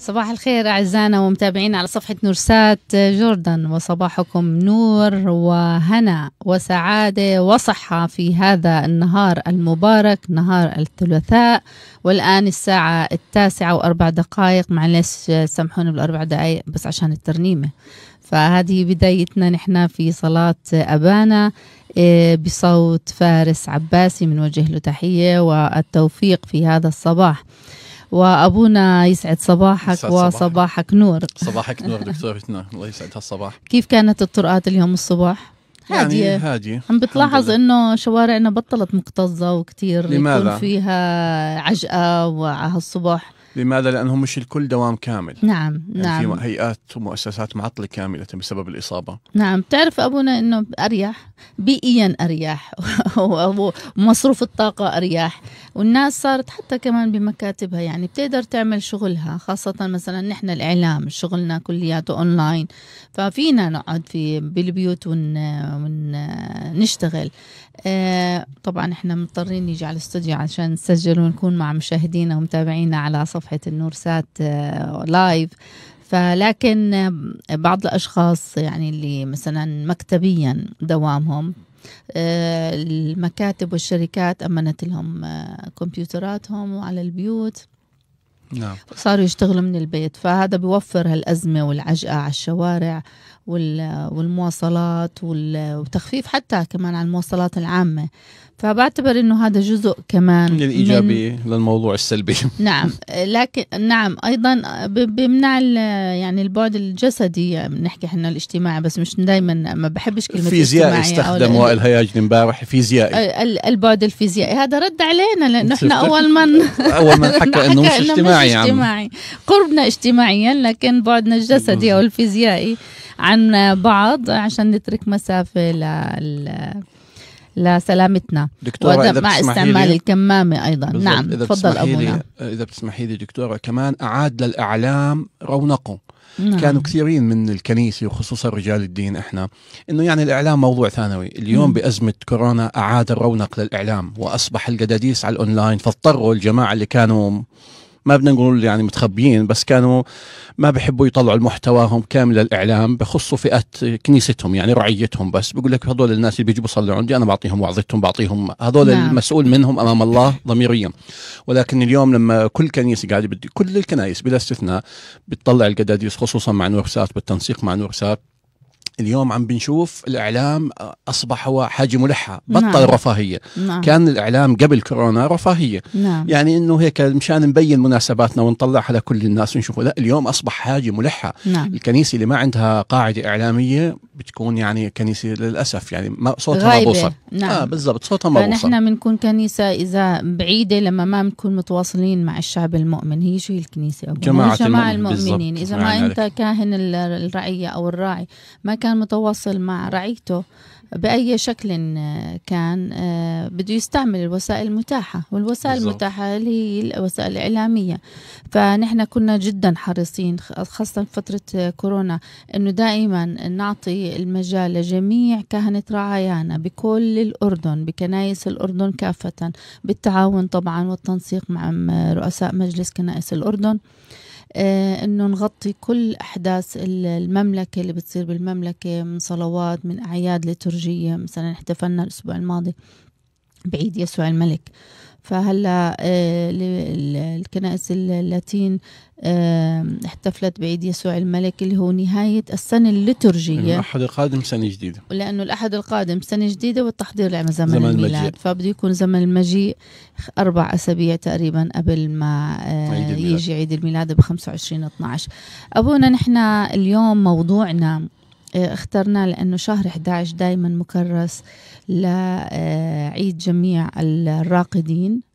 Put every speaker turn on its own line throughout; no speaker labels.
صباح الخير أعزائنا ومتابعينا على صفحة نورسات جوردن وصباحكم نور وهنا وسعادة وصحة في هذا النهار المبارك نهار الثلاثاء والآن الساعة التاسعة وأربع دقائق. معلش سامحوني بالأربع دقائق بس عشان الترنيمة. فهذه بدايتنا نحن في صلاة أبانا إيه، بصوت فارس عباسي بنوجه له تحية والتوفيق في هذا الصباح. وأبونا يسعد صباحك
يسعد
وصباحك نور.
صباحك نور دكتورتنا الله يسعد هالصباح
كيف كانت الطرقات اليوم الصباح؟ هادية
يعني هادية.
عم بتلاحظ إنه شوارعنا بطلت مكتظة وكتير
لماذا؟
يكون فيها عجقة وعلى هالصبح
لماذا؟ لأنه مش الكل دوام كامل.
نعم
يعني
نعم.
في هيئات ومؤسسات معطلة كاملة بسبب الإصابة.
نعم بتعرف أبونا أنه أريح بيئيا أريح ومصروف الطاقة أريح والناس صارت حتى كمان بمكاتبها يعني بتقدر تعمل شغلها خاصة مثلا نحن الإعلام شغلنا كلياته أونلاين ففينا نقعد في بالبيوت ون, ون نشتغل. آه طبعا إحنا مضطرين نيجي على الاستوديو عشان نسجل ونكون مع مشاهدينا ومتابعينا على صفحة النور سات آه live فلكن بعض الأشخاص يعني اللي مثلا مكتبيا دوامهم آه، المكاتب والشركات أمنت لهم آه، كمبيوتراتهم وعلى البيوت.
نعم.
صاروا يشتغلوا من البيت فهذا بيوفر هالأزمة والعجقة على الشوارع وال- والمواصلات وال- وتخفيف حتى كمان على المواصلات العامة. فبعتبر إنه هذا جزء كمان
من الإيجابي للموضوع السلبي.
نعم. لكن نعم أيضا بيمنع يعني البعد الجسدي بنحكي إحنا الاجتماعي بس مش دائما ما بحبش كلمة
فيزيائي استخدم وائل هياجن امبارح فيزيائي
ال- البعد الفيزيائي. هذا رد علينا
لأنه؟
إحنا أول ما
أول ما حكى إنه مش اجتماعي عم.
اجتماعي. قربنا اجتماعيا لكن بعدنا الجسدي أو الفيزيائي عن بعض عشان نترك مسافة لل لسلامتنا.
دكتورة إذا
مع استعمال أيضا.
بالضبط،
نعم
إذا
تفضل أبونا.
إذا بتسمحي لي دكتورة كمان أعاد للإعلام رونقه.
نعم.
كانوا كثيرين من الكنيسة وخصوصا رجال الدين إحنا إنه يعني الإعلام موضوع ثانوي، اليوم
مم.
بأزمة كورونا أعاد الرونق للإعلام وأصبح القداديس على الأونلاين فاضطروا الجماعة اللي كانوا ما بدنا نقول يعني متخبيين بس كانوا ما بحبوا يطلعوا المحتواهم كامل للإعلام بخصوا فئات كنيستهم يعني رعيتهم بس. بقول لك هذول الناس اللي بيجوا بيصلوا عندي أنا بعطيهم وعظتهم بعطيهم. هذول
نعم.
المسؤول منهم أمام الله ضميريا. ولكن اليوم لما كل كنيسة قاعدة بدي كل الكنائس بلا استثناء بتطلع القداديس خصوصا مع نورسات بالتنسيق مع نورسات اليوم عم بنشوف الإعلام أصبح هو حاجة ملحه بطل
نعم.
الرفاهيه
نعم.
كان الإعلام قبل كورونا رفاهية.
نعم.
يعني إنه هيك مشان نبين مناسباتنا ونطلعها لكل الناس ونشوفه. لا اليوم أصبح حاجة ملحه
نعم.
الكنيسة اللي ما عندها قاعدة إعلامية بتكون يعني كنيسة للأسف يعني ما صوتها ما
غايبة.
بوصل.
نعم.
آه بالضبط صوتها ما بوصل.
فنحن بنكون كنيسة إذا بعيدة لما ما بنكون متواصلين مع الشعب المؤمن. هي شو هي الكنيسة أبونا؟
جماعة
المؤمنين.
بالضبط.
إذا ما أنت كاهن ال- الرعية أو الراعي ما كان متواصل مع رعيته بأي شكل آه، كان آه، بده يستعمل الوسائل المتاحة والوسائل
بالضبط.
المتاحة اللي هي الوسائل الإعلامية فنحن كنا جدا حريصين خاصة في فترة آه، كورونا أنه دائما نعطي المجال لجميع كهنة رعايانا بكل الأردن بكنايس الأردن كافة بالتعاون طبعا والتنسيق مع رؤساء مجلس كنائس الأردن إنه نغطي كل أحداث ال- المملكة اللي بتصير بالمملكة من صلوات من أعياد ليتورجيه مثلا احتفلنا الأسبوع الماضي بعيد يسوع الملك. فهلا آه، الكنائس اللاتين آه، احتفلت بعيد يسوع الملك اللي هو نهاية السنة الليتورجية.
الأحد القادم سنة جديدة.
لأنه الأحد القادم سنة جديدة والتحضير لزمن
زمن
زمن
المجيء.
الميلاد فبده يكون زمن المجيء أربع أسابيع تقريبا قبل ما آه،
عيد.
يجي عيد الميلاد ب 25 12 أبونا نحن اليوم موضوعنا اخترناه لأنه شهر 11 دائما مكرس لعيد جميع الراقدين.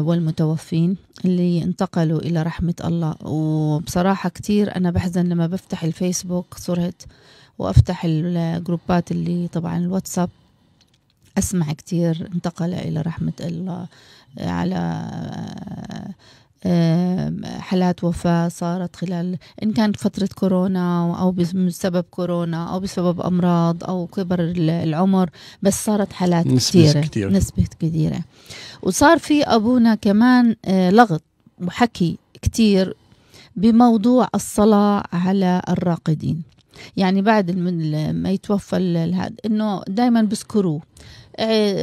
والمتوفين اللي انتقلوا إلى رحمة الله. وبصراحة كتير أنا بحزن لما بفتح الفيسبوك صورة وأفتح الجروبات اللي طبعا الواتساب. أسمع كتير انتقل إلى رحمة الله على آه، آه، حالات وفاة صارت خلال إن كانت فترة كورونا أو بسبب كورونا أو بسبب أمراض أو كبر العمر بس صارت حالات
نسبة
كتيرة
كتير.
نسبة كثيرة. وصار في أبونا كمان آه، لغط وحكي كتير بموضوع الصلاة على الراقدين. يعني بعد ما يتوفى هذا إنه دائما بذكروه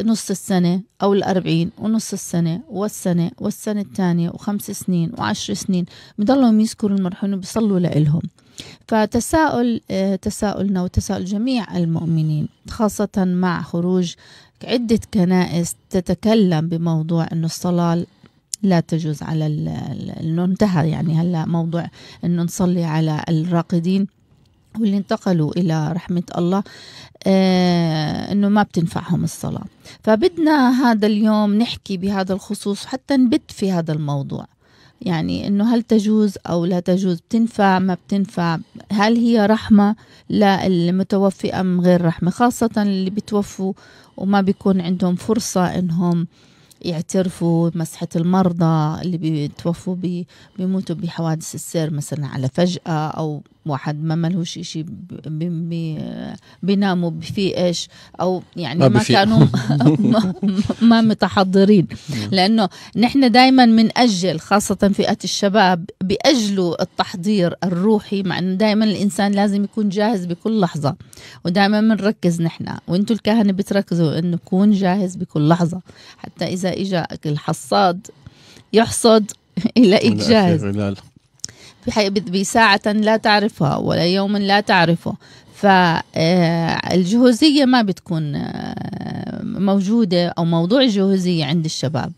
نص السنة أو الأربعين ونص السنة والسنة والسنة الثانية وخمس سنين وعشر سنين. بضلهم يذكروا المرحومين بيصلوا لإلهم. فتساؤل إيه، تساؤلنا وتساؤل جميع المؤمنين خاصة مع خروج عدة كنائس تتكلم بموضوع أنه الصلاة لا تجوز على إنه انتهى يعني هلا موضوع إنه نصلي على الراقدين. واللي انتقلوا إلى رحمة الله آه إنه ما بتنفعهم الصلاة. فبدنا هذا اليوم نحكي بهذا الخصوص حتى نبت في هذا الموضوع. يعني إنه هل تجوز أو لا تجوز؟ بتنفع؟ ما بتنفع؟ هل هي رحمة؟ للمتوفي أم غير رحمة؟ خاصة اللي بتوفوا وما بيكون عندهم فرصة إنهم يعترفوا مسحة المرضى اللي بيتوفوا بي بيموتوا بحوادث السير مثلا على فجأة أو واحد ما ملهوش شيء بي بي بيناموا في إيش أو يعني ما كانوا ما متحضرين. لأنه نحن دائما بنأجل خاصة فئة الشباب بيأجلوا التحضير الروحي مع إنه دائما الإنسان لازم يكون جاهز بكل لحظة. ودائما بنركز نحن. وأنتم الكهنة بتركزوا إنه يكون جاهز بكل لحظة. حتى إذا اجاك الحصاد يحصد يلاقيك جاهز. بساعة لا تعرفها ولا يوم لا تعرفه. فالجهوزية ما بتكون آه، موجودة أو موضوع الجهوزية عند الشباب.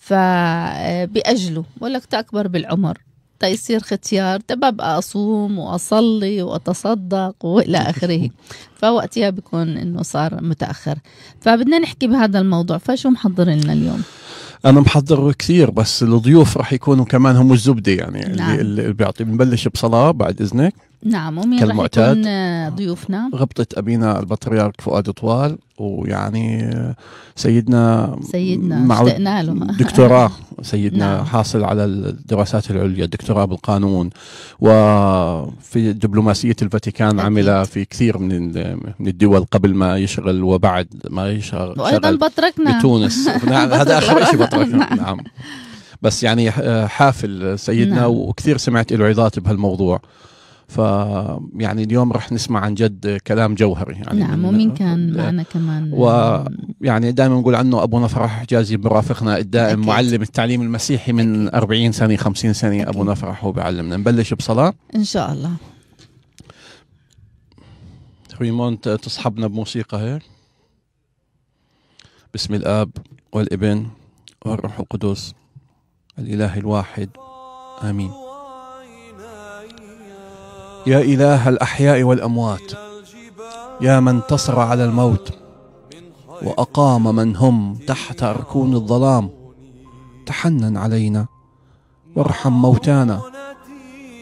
فبأجلوا ولك تأكبر بالعمر. يصير ختيار. تبقى أصوم وأصلي وأتصدق وإلى آخره. فوقتها بيكون إنه صار متأخر. فبدنا نحكي بهذا الموضوع. فشو محضر لنا اليوم؟
أنا محضر كثير بس الضيوف راح يكونوا كمان هم الزبدة يعني نعم. اللي, اللي بيعطي بنبلش بصلاة بعد إذنك
نعم ومين راح يكون ضيوفنا؟
غبطة أبينا البطريرك فؤاد طوال ويعني سيدنا
سيدنا اشتقنا له.
دكتوراه سيدنا نعم. حاصل على الدراسات العليا دكتوراه بالقانون وفي دبلوماسية الفاتيكان عمل في كثير من من الدول قبل ما يشغل وبعد ما يشغل
وأيضا بطركنا
بتونس نعم هذا آخر شيء بطركنا نعم. بس يعني حافل سيدنا نعم. وكثير سمعت له عظات بهالموضوع. ف يعني اليوم رح نسمع عن جد كلام جوهري يعني
نعم ومين كان معنا كمان؟
ويعني دائما نقول عنه ابونا فرح حجازي مرافقنا الدائم أكيد. معلم التعليم المسيحي من أكيد. 40 سنة 50 سنة أكيد. ابونا فرح هو بيعلمنا. نبلش بصلاة؟
إن شاء الله.
ريمون تصحبنا بموسيقى هيك؟ باسم الآب والابن والروح القدس الإله الواحد. آمين. يا إله الأحياء والأموات يا من انتصر على الموت وأقام من هم تحت أركون الظلام تحنن علينا وارحم موتانا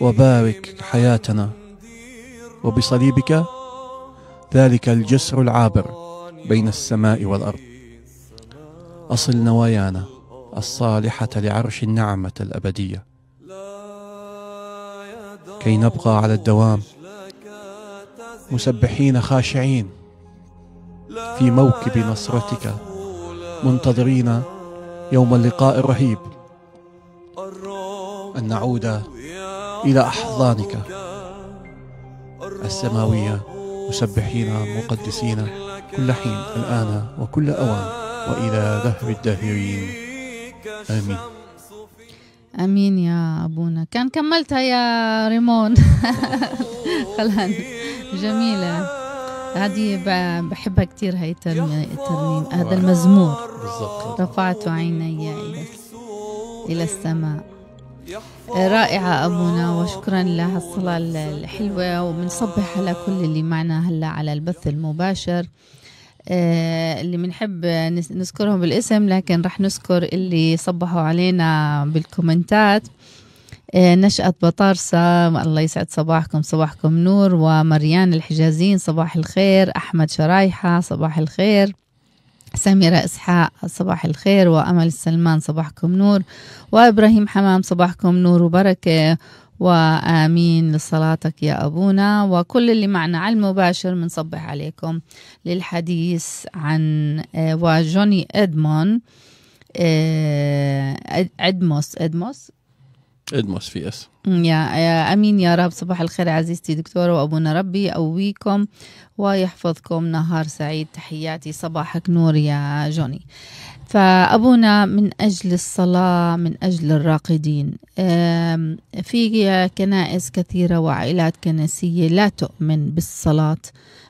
وبارك حياتنا وبصليبك ذلك الجسر العابر بين السماء والأرض. أصل نوايانا الصالحة لعرش النعمة الأبدية. كي نبقى على الدوام. مسبحين خاشعين في موكب نصرتك. منتظرين يوم اللقاء الرهيب. أن نعود إلى أحضانك. السماوية مسبحين مقدسين كل حين الآن وكل أوان. وإلى دهر الداهرين. آمين.
أمين يا أبونا. كان كملتها يا ريمون. خلان جميلة. هذه بحبها كثير هي الترنيم. هذا المزمور. بالضبط. رفعت عيني إلى إلى السماء. رائعة أبونا. وشكرا لهالصلاة الحلوة. وبنصبح على كل اللي معنا هلا على البث المباشر. اللي بنحب نذكرهم بالاسم لكن رح نذكر اللي صبحوا علينا بالكومنتات. آه، نشأة بطارسة الله يسعد صباحكم صباحكم نور. ومريان الحجازين صباح الخير. أحمد شرايحة صباح الخير. سميرة إسحاق صباح الخير. وأمل السلمان صباحكم نور. وإبراهيم حمام صباحكم نور وبركة. وآمين لصلاتك يا أبونا. وكل اللي معنا على المباشر بنصبح عليكم للحديث عن آه، وجوني إدمون آه، إدموس إدموس؟
إدموس في إس.
يا يا أمين يا رب صباح الخير عزيزتي دكتورة وأبونا ربي يقويكم ويحفظكم. نهار سعيد تحياتي صباحك نور يا جوني. فأبونا من أجل الصلاة من أجل الراقدين. في كنائس كثيرة وعائلات كنسية لا تؤمن بالصلاة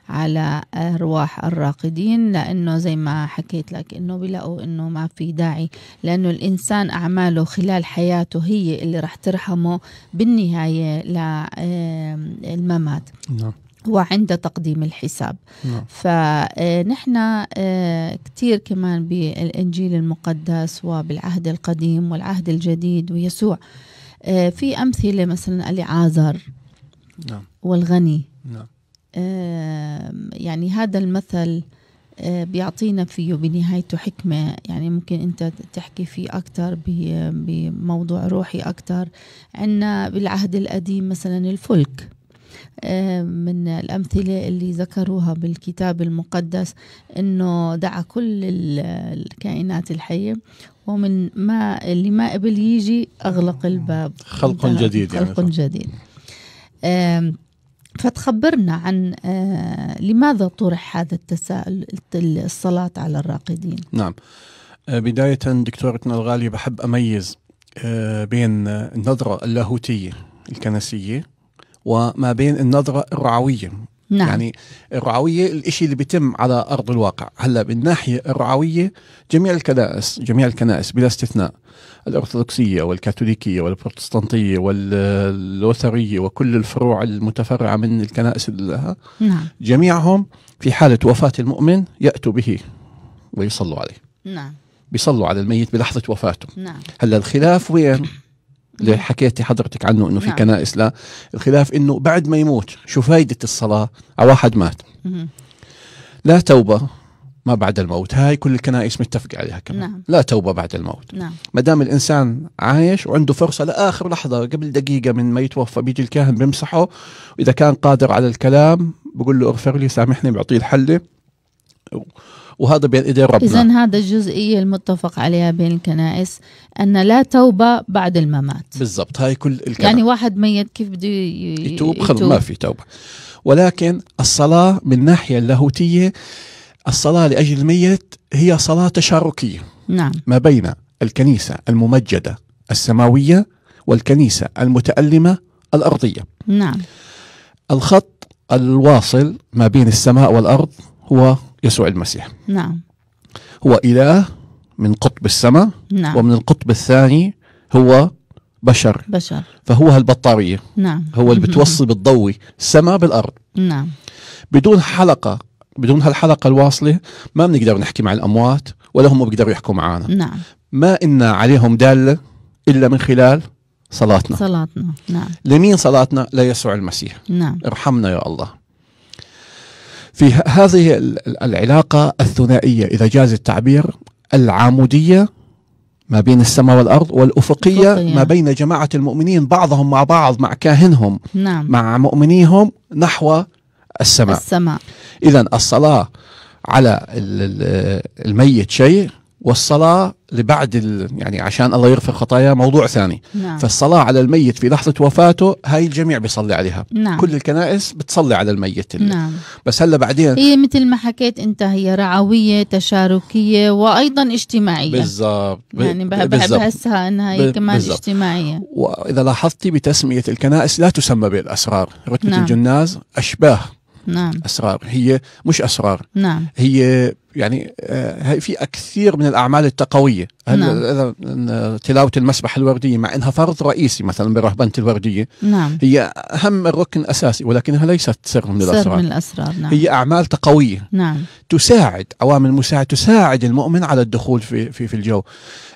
على أرواح الراقدين لأنه زي ما حكيت لك إنه بيلاقوا إنه ما في داعي لأنه الإنسان أعماله خلال حياته هي اللي راح ترحمه بالنهاية للممات
نعم.
وعند تقديم الحساب.
نعم.
فنحن كثير كمان بالإنجيل المقدس وبالعهد القديم والعهد الجديد ويسوع. آه، في أمثلة مثلا العازر
نعم.
والغني.
نعم.
يعني هذا المثل آه، بيعطينا فيه بنهايته حكمة. يعني ممكن أنت تحكي فيه أكتر بموضوع روحي أكتر. عنا بالعهد القديم مثلا الفلك. آه، من الأمثلة اللي ذكروها بالكتاب المقدس أنه دعا كل ال- الكائنات الحية ومن ما اللي ما قبل يجي أغلق الباب
خلق. جديد يعني.
خلق جديد آم، فتخبرنا عن آه، لماذا طرح هذا التساؤل الصلاة على الراقدين
نعم آه، بداية دكتورتنا الغالية بحب أميز آه، بين النظرة اللاهوتية الكنسية وما بين النظرة الرعوية.
نعم.
يعني الرعوية الإشي اللي بيتم على أرض الواقع. هلأ بالناحية الرعوية جميع الكنائس جميع الكنائس بلا استثناء. الأرثوذكسية والكاثوليكية والبروتستانتية واللوثرية وكل الفروع المتفرعة من الكنائس لها.
نعم.
جميعهم في حالة وفاة المؤمن يأتوا به ويصلوا عليه.
نعم.
بيصلوا على الميت بلحظة وفاته.
نعم.
هلأ الخلاف وين؟ اللي حكيتي حضرتك عنه إنه في
نعم.
كنائس لا. الخلاف إنه بعد ما يموت شو فايدة الصلاة على واحد مات.
مهم.
لا توبة ما بعد الموت. هاي كل الكنائس متفقة عليها كمان.
نعم.
لا توبة بعد الموت.
نعم.
ما دام الإنسان عايش وعنده فرصة لآخر لحظة قبل دقيقة من ما يتوفى بيجي الكاهن بيمسحه وإذا كان قادر على الكلام بقول له اغفر لي سامحني بيعطيه الحلة وهذا بين ايدين ربنا.
إذا هذا الجزئية المتفق عليها بين الكنائس أن لا توبة بعد الممات.
بالضبط هاي كل الكنائس
يعني واحد ميت كيف بده
يتوب؟ خلص ما في توبة. ولكن الصلاة من الناحية اللاهوتية الصلاة لأجل الميت هي صلاة تشاركية.
نعم.
ما بين الكنيسة الممجدة السماوية والكنيسة المتألمة الأرضية.
نعم.
الخط الواصل ما بين السماء والأرض هو يسوع المسيح.
نعم.
هو إله من قطب السماء
نعم.
ومن القطب الثاني هو بشر.
بشر.
فهو هالبطارية
نعم.
هو اللي بتوصل بالضوء. السماء بالأرض.
نعم.
بدون حلقة بدون هالحلقة الواصلة ما بنقدر نحكي مع الأموات ولا هم بيقدروا يحكوا معنا
نعم.
ما إن عليهم دالة إلا من خلال صلاتنا.
صلاتنا. نعم.
لمين صلاتنا؟ ليسوع المسيح.
نعم.
ارحمنا يا الله. في هذه ال- ال- العلاقة الثنائية. إذا جاز التعبير العامودية ما بين السماء والأرض والأفقية
أفقية.
ما بين جماعة المؤمنين بعضهم مع بعض مع كاهنهم
نعم.
مع مؤمنيهم نحو السماء.
السماء.
إذا الصلاة على ال- ال- الميت شيء والصلاة لبعد ال- يعني عشان الله يغفر خطاياه موضوع ثاني.
نعم.
فالصلاة على الميت في لحظة وفاته هاي الجميع بيصلي عليها.
نعم.
كل الكنائس بتصلي على الميت ال-
نعم.
بس هلا بعدين
هي مثل ما حكيت أنت هي رعوية تشاركية وأيضا اجتماعية.
بالضبط. ب-
يعني. بحسها إنها هي
ب-
كمان
بالضبط.
اجتماعية.
وإذا لاحظتي بتسمية الكنائس لا تسمى بالأسرار. رتبة
نعم.
الجناز أشباه
نعم.
أسرار. هي مش أسرار.
نعم.
هي يعني آه، هي في كثير من الأعمال التقوية. هل
نعم.
تلاوة المسبح الوردية مع إنها فرض رئيسي مثلا برهبنة الوردية
نعم.
هي أهم الركن اساسي ولكنها ليست سر من
سر
الأسرار.
من الأسرار نعم.
هي أعمال تقوية.
نعم.
تساعد عوامل مساعد تساعد المؤمن على الدخول في في في الجو.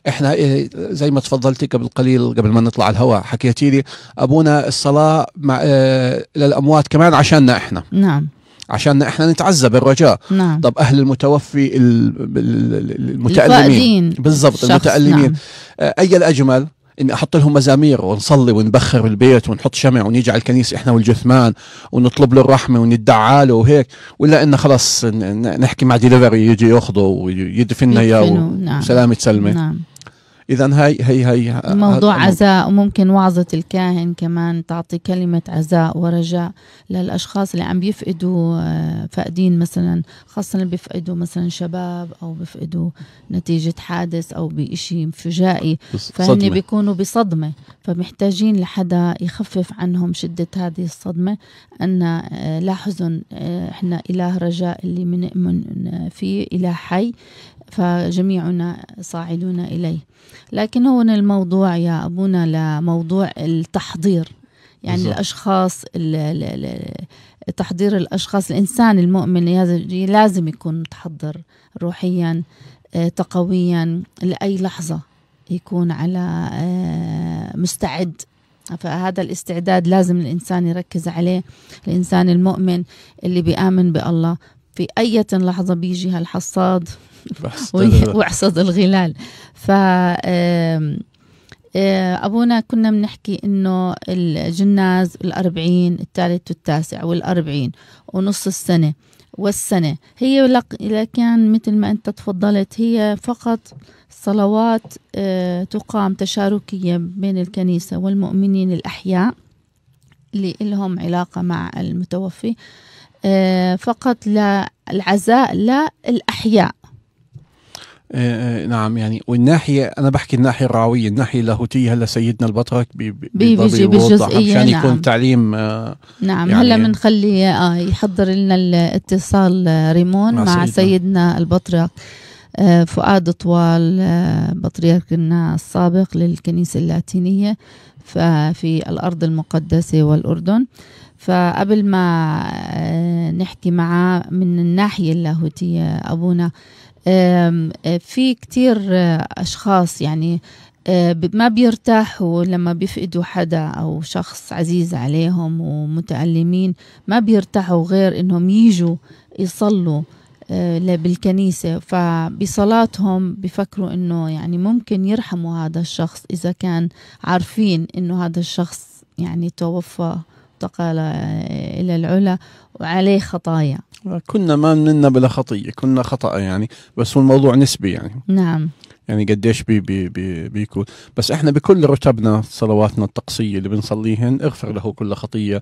إحنا إيه، زي ما تفضلتي قبل قليل قبل ما نطلع الهواء حكيتي لي أبونا الصلاة مع آه للأموات كمان عشاننا إحنا.
نعم.
عشاننا إحنا نتعزى بالرجاء
نعم.
طب أهل المتوفي ال- ال- المتألمين.
الفائدين
بالضبط
الشخص،
المتألمين.
نعم.
أي الأجمل؟ إني أحط لهم مزامير ونصلي ونبخر البيت ونحط شمع ونيجي على الكنيسة إحنا والجثمان ونطلب له الرحمة وندعى له وهيك. ولا انه خلص ن- ن- نحكي مع ديليفري يجي يأخذه ويدفننا إياه
يدفنوا، نعم.
سلمة.
نعم.
اذا هي هي هي
موضوع عزاء وممكن وعظة الكاهن كمان تعطي كلمة عزاء ورجاء للأشخاص اللي عم بيفقدوا آه، فاقدين مثلا خاصة اللي بيفقدوا مثلا شباب أو بيفقدوا نتيجة حادث أو بإشي فجائي فهن بيكونوا بصدمة. فمحتاجين لحدا يخفف عنهم شدة هذه الصدمة أن آه، لا حزن آه، إحنا إله رجاء اللي من فيه إله حي. فجميعنا صاعدون إليه. لكن هون الموضوع يا أبونا لموضوع التحضير. يعني بالزبط. الأشخاص تحضير الأشخاص الإنسان المؤمن لازم يكون متحضر روحيا آه، تقويا لأي لحظة يكون على آه، مستعد. فهذا الاستعداد لازم الإنسان يركز عليه. الإنسان المؤمن اللي بيآمن بالله في أي لحظة بيجي هالحصاد ويحصد الغلال. ف أبونا كنا بنحكي إنه الجناز الأربعين الثالث والتاسع والأربعين ونص السنة والسنة. هي لكن مثل ما أنت تفضلت هي فقط صلوات تقام تشاركية بين الكنيسة والمؤمنين الأحياء اللي لهم علاقة مع المتوفي فقط للعزاء لا الأحياء.
آه، آه، نعم يعني والناحية أنا بحكي الناحية الرعويه الناحية اللاهوتية. هلأ سيدنا البطرك
بيجي بالجزئيه نعم.
يكون تعليم
آه نعم يعني. هلا بنخلي آه يحضر لنا الاتصال ريمون مع, مع سيدنا, سيدنا البطرك آه فؤاد طوال آه بطريركنا السابق للكنيسة اللاتينية في الأرض المقدسة والأردن. فقبل ما نحكي معاه من الناحية اللاهوتية أبونا في كتير أشخاص يعني ما بيرتاحوا لما بيفقدوا حدا أو شخص عزيز عليهم ومتألمين ما بيرتاحوا غير إنهم يجوا يصلوا بالكنيسة. فبصلاتهم بفكروا إنه يعني ممكن يرحموا هذا الشخص إذا كان عارفين إنه هذا الشخص يعني توفى انتقل إلى العلا. وعليه خطايا.
كنا ما منا بلا خطية كنا خطأ يعني بس هو الموضوع نسبي يعني.
نعم.
يعني قديش بي بي بي بيكون. بس إحنا بكل رتبنا صلواتنا التقصية اللي بنصليهن اغفر له كل خطية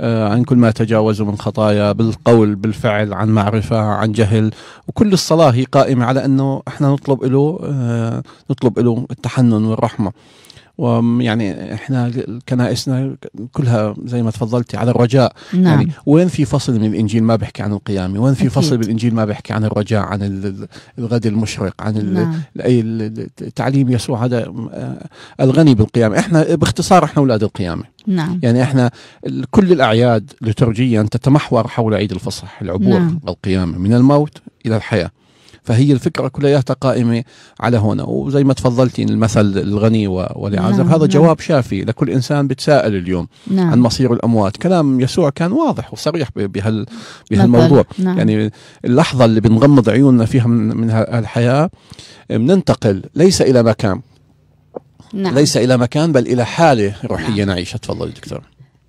آه عن كل ما تجاوزوا من خطايا بالقول بالفعل عن معرفة عن جهل. وكل الصلاة هي قائمة على إنه إحنا نطلب له آه نطلب له التحنن والرحمة. ويعني إحنا كنائسنا كلها زي ما تفضلتي على الرجاء
نعم.
يعني وين في فصل من الإنجيل ما بيحكي عن القيامة وين في أكيد. فصل بالإنجيل ما بيحكي عن الرجاء عن الغد المشرق عن نعم. تعليم يسوع هذا آه، الغني بالقيامة إحنا باختصار إحنا أولاد القيامة
نعم.
يعني إحنا كل الأعياد لترجيا تتمحور حول عيد الفصح العبور نعم. القيامة من الموت إلى الحياة فهي الفكرة كلها قائمة على هنا. وزي ما تفضلتي المثل الغني والعازر نعم هذا نعم. جواب شافي لكل إنسان بتساءل اليوم
نعم.
عن مصير الأموات. كلام يسوع كان واضح وصريح بهال بهالموضوع.
نعم.
يعني اللحظة اللي بنغمض عيوننا فيها من, من الحياة بننتقل ليس إلى مكان.
نعم.
ليس إلى مكان بل إلى حالة روحية نعم. نعيشها تفضل دكتور.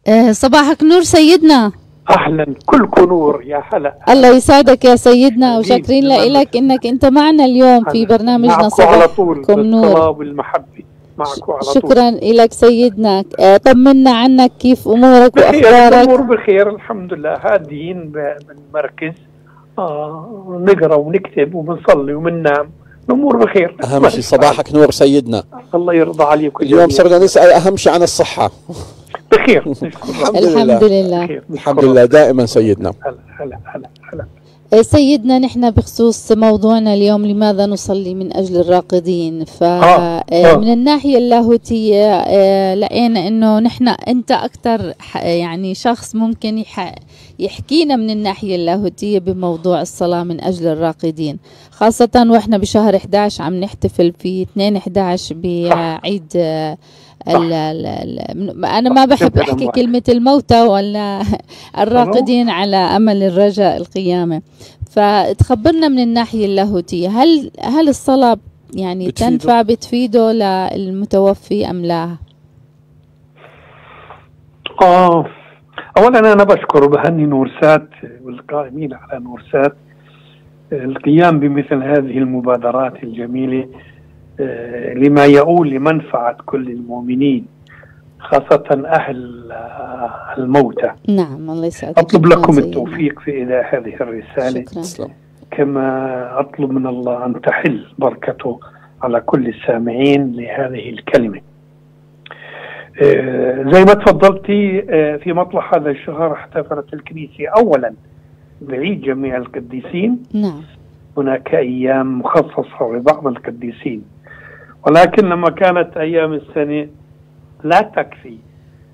أه صباحك نور سيدنا.
أهلا كلكم نور يا هلا.
الله يسعدك يا سيدنا وشاكرين لك إنك أنت معنا اليوم في برنامجنا
صباح على طول نور والمحبة. معكم على
شكرا لك سيدنا. آه، طمنا عنك كيف أمورك وأخبارك؟
الأمور بخير الحمد لله. هادين بالمركز. آه نقرأ ونكتب وبنصلي وبننام. الأمور بخير.
أهم شيء صباحك نور سيدنا.
الله يرضى عليك
اليوم صرنا نسأل أهم شيء عن الصحة.
بخير.
الحمد لله. الحمد لله
الحمد لله. دائما سيدنا.
هلا هلا هلا هلا.
إيه، سيدنا نحن بخصوص موضوعنا اليوم لماذا نصلي من أجل الراقدين؟ فمن آه. إيه، آه. الناحية اللاهوتية لقينا أنه نحن أنت أكثر يعني شخص ممكن يحكينا من الناحية اللاهوتية بموضوع الصلاة من أجل الراقدين. خاصة وإحنا بشهر 11 عم نحتفل في 2 11 بعيد ال ال ال أنا ما بحب أحكي كلمة الموتى ولا الراقدين على أمل الرجاء القيامة. فتخبرنا من الناحية اللاهوتية هل هل الصلاة يعني بتفيده. تنفع بتفيده للمتوفي أم لا؟
آه اولا أنا بشكر وبهني نورسات والقائمين على نورسات القيام بمثل هذه المبادرات الجميلة. لما يؤول لمنفعة كل المؤمنين خاصة أهل آه، الموتى.
نعم الله يسعدك.
أطلب لكم. التوفيق في إداء هذه الرسالة.
شكرا.
كما أطلب من الله أن تحل بركته على كل السامعين لهذه الكلمة. آه، زي ما تفضلتي آه، في مطلع هذا الشهر احتفلت الكنيسة أولا بعيد جميع القديسين.
نعم.
هناك أيام مخصصة لبعض القديسين. ولكن لما كانت أيام السنة لا تكفي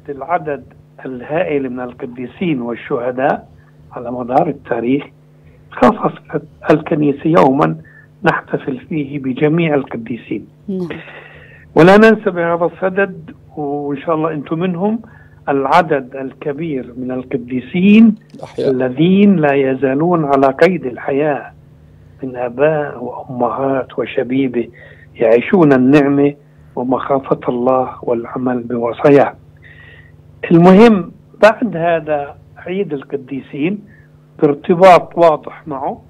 للعدد الهائل من القديسين والشهداء على مدار التاريخ خصصت الكنيسة يوما نحتفل فيه بجميع القديسين.
نعم.
ولا ننسى بهذا الصدد وإن شاء الله أنتم منهم العدد الكبير من القديسين
احياء
الذين لا يزالون على قيد الحياة من آباء وأمهات وشبيبة. يعيشون النعمة ومخافة الله والعمل بوصاياه. المهم بعد هذا عيد القديسين بارتباط واضح معه.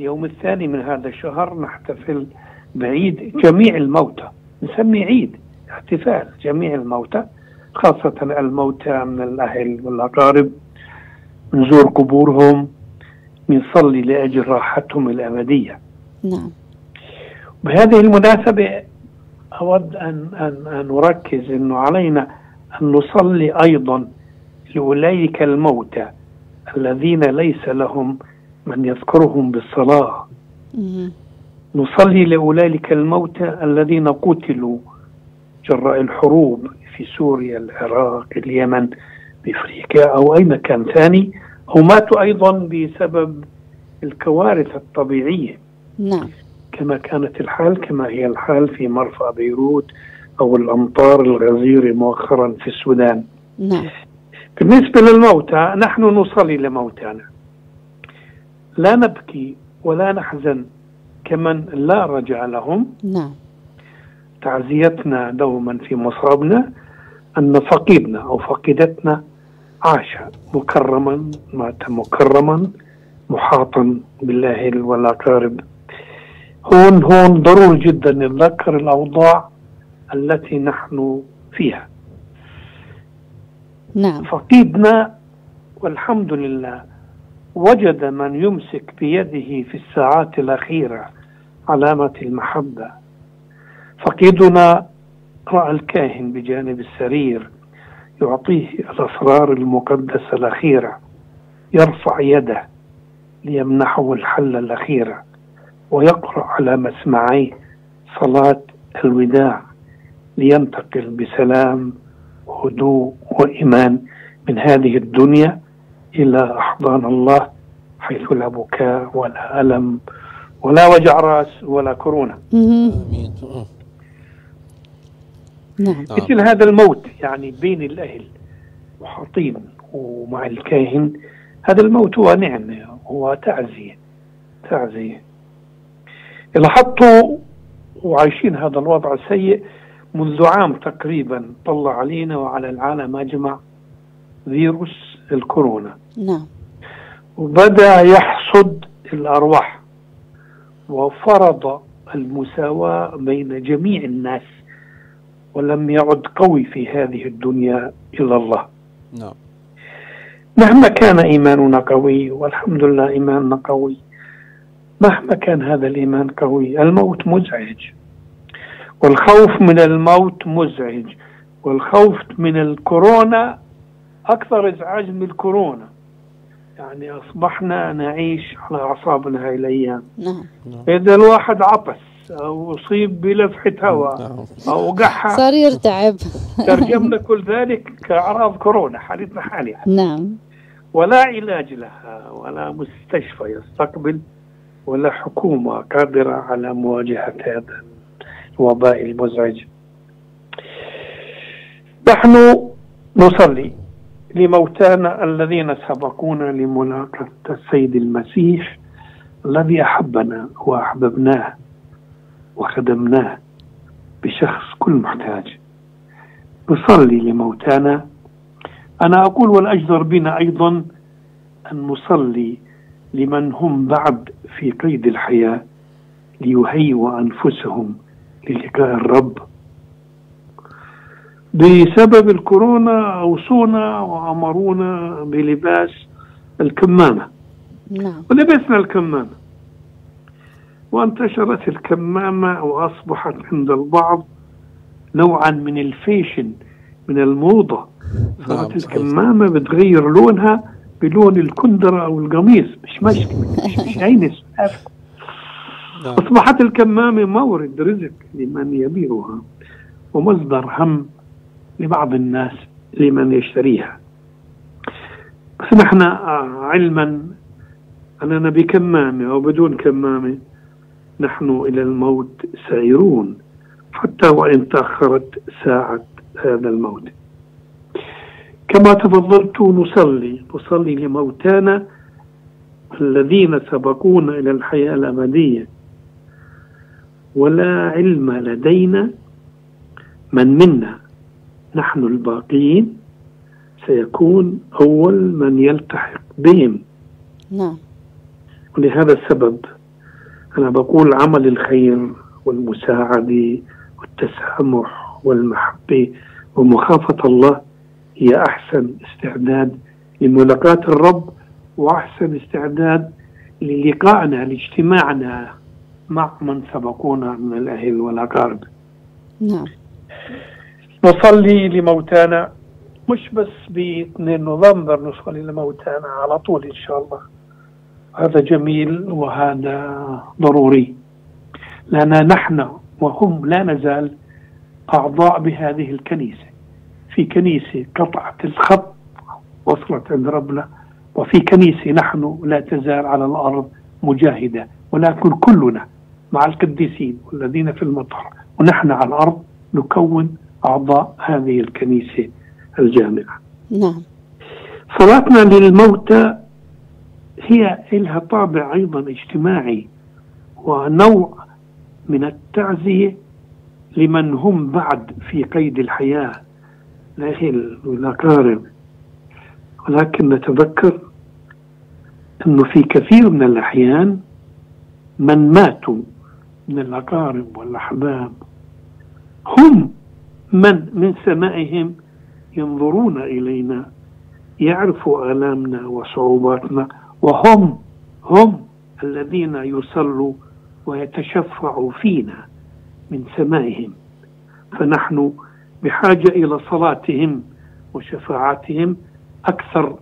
اليوم الثاني من هذا الشهر نحتفل بعيد جميع الموتى. نسمي عيد احتفال جميع الموتى خاصة الموتى من الأهل والأقارب. نزور قبورهم نصلي لأجل راحتهم الأبدية.
نعم.
بهذه المناسبة أود أن, أن, أن أركز أنه علينا أن نصلي أيضا لأولئك الموتى الذين ليس لهم من يذكرهم بالصلاة. نصلي لأولئك الموتى الذين قتلوا جراء الحروب في سوريا العراق اليمن بإفريقيا أو أي مكان ثاني أو ماتوا أيضا بسبب الكوارث الطبيعية.
نعم.
كما كانت الحال كما هي الحال في مرفأ بيروت أو الأمطار الغزيرة مؤخرا في السودان.
نعم.
بالنسبة للموتى نحن نصلي لموتانا. لا نبكي ولا نحزن كمن لا رجع لهم.
نعم.
تعزيتنا دوما في مصابنا أن فقيدنا أو فقيدتنا عاش مكرما مات مكرما محاطا بالأهل والأقارب هون هون ضروري جدا نتذكر الأوضاع التي نحن فيها.
نعم.
فقيدنا والحمد لله وجد من يمسك بيده في الساعات الأخيرة علامة المحبة. فقيدنا رأى الكاهن بجانب السرير يعطيه الأسرار المقدسة الأخيرة يرفع يده ليمنحه الحل الأخيرة. ويقرأ على مسمعيه صلاة الوداع لينتقل بسلام وهدوء وإيمان من هذه الدنيا إلى أحضان الله حيث لا بكاء ولا ألم ولا وجع رأس ولا كورونا
نعم
نعم.
مثل هذا الموت يعني بين الأهل محاطين ومع الكاهن هذا الموت هو نعمة هو تعزية تعزية لاحظتوا وعايشين هذا الوضع السيء منذ عام تقريبا طلع علينا وعلى العالم أجمع فيروس الكورونا.
نعم.
وبدأ يحصد الأرواح وفرض المساواة بين جميع الناس ولم يعد قوي في هذه الدنيا إلا الله.
نعم.
مهما كان إيماننا قوي والحمد لله إيماننا قوي مهما كان هذا الإيمان قوي الموت مزعج. والخوف من الموت مزعج. والخوف من الكورونا أكثر إزعاج من الكورونا. يعني أصبحنا نعيش على أعصابنا هاي الأيام.
نعم.
إذا الواحد عطس أو أصيب بلفحة هواء
نعم.
أو قحة.
صار يرتعب.
ترجمنا كل ذلك كأعراض كورونا حالتنا حالها
نعم.
ولا علاج لها ولا مستشفى يستقبل. ولا حكومة قادرة على مواجهة هذا الوباء المزعج. نحن نصلي لموتانا الذين سبقونا لملاقاة السيد المسيح الذي أحبنا وأحببناه وخدمناه بشخص كل محتاج. نصلي لموتانا. أنا أقول والأجدر بنا أيضا أن نصلي لمن هم بعد في قيد الحياة ليهيئوا أنفسهم للقاء الرب. بسبب الكورونا أوصونا وأمرونا بلباس الكمامة.
نعم.
ولبسنا الكمامة. وانتشرت الكمامة وأصبحت عند البعض نوعا من الفيشن من الموضة.
نعم،
صارت. الكمامة بتغير لونها بلون الكندرة أو القميص. مش مشكلة مش, مش عينس. أصبحت الكمامة مورد رزق لمن يبيعها ومصدر هم لبعض الناس لمن يشتريها. بس نحن آه، علما أننا بكمامة أو بدون كمامة نحن إلى الموت سائرون. حتى وإن تأخرت ساعة هذا الموت. كما تفضلت نصلي. نصلي لموتانا الذين سبقونا إلى الحياة الأبدية. ولا علم لدينا من منا. نحن الباقين. سيكون أول من يلتحق بهم.
نعم.
ولهذا السبب أنا بقول عمل الخير والمساعدة والتسامح والمحبة ومخافة الله هي أحسن استعداد لملاقاة الرب وأحسن استعداد للقائنا لاجتماعنا مع من سبقونا من الأهل والأقارب.
نعم.
نصلي لموتانا مش بس ب 2 نوفمبر نصلي لموتانا على طول إن شاء الله. هذا جميل وهذا ضروري. لأن نحن وهم لا نزال أعضاء بهذه الكنيسة. في كنيسة قطعت الخط وصلت عند ربنا وفي كنيسة نحن لا تزال على الأرض مجاهدة ولكن كلنا مع القديسين والذين في المطر ونحن على الأرض نكون أعضاء هذه الكنيسة الجامعة.
نعم.
صلاتنا للموتى هي لها طابع أيضا اجتماعي ونوع من التعزية لمن هم بعد في قيد الحياة. الأهل والأقارب ولكن نتذكر أنه في كثير من الأحيان من ماتوا من الأقارب والأحباب هم من من سمائهم ينظرون إلينا يعرفوا آلامنا وصعوباتنا وهم هم الذين يصلوا ويتشفعوا فينا من سمائهم. فنحن بحاجة إلى صلاتهم وشفاعاتهم أكثر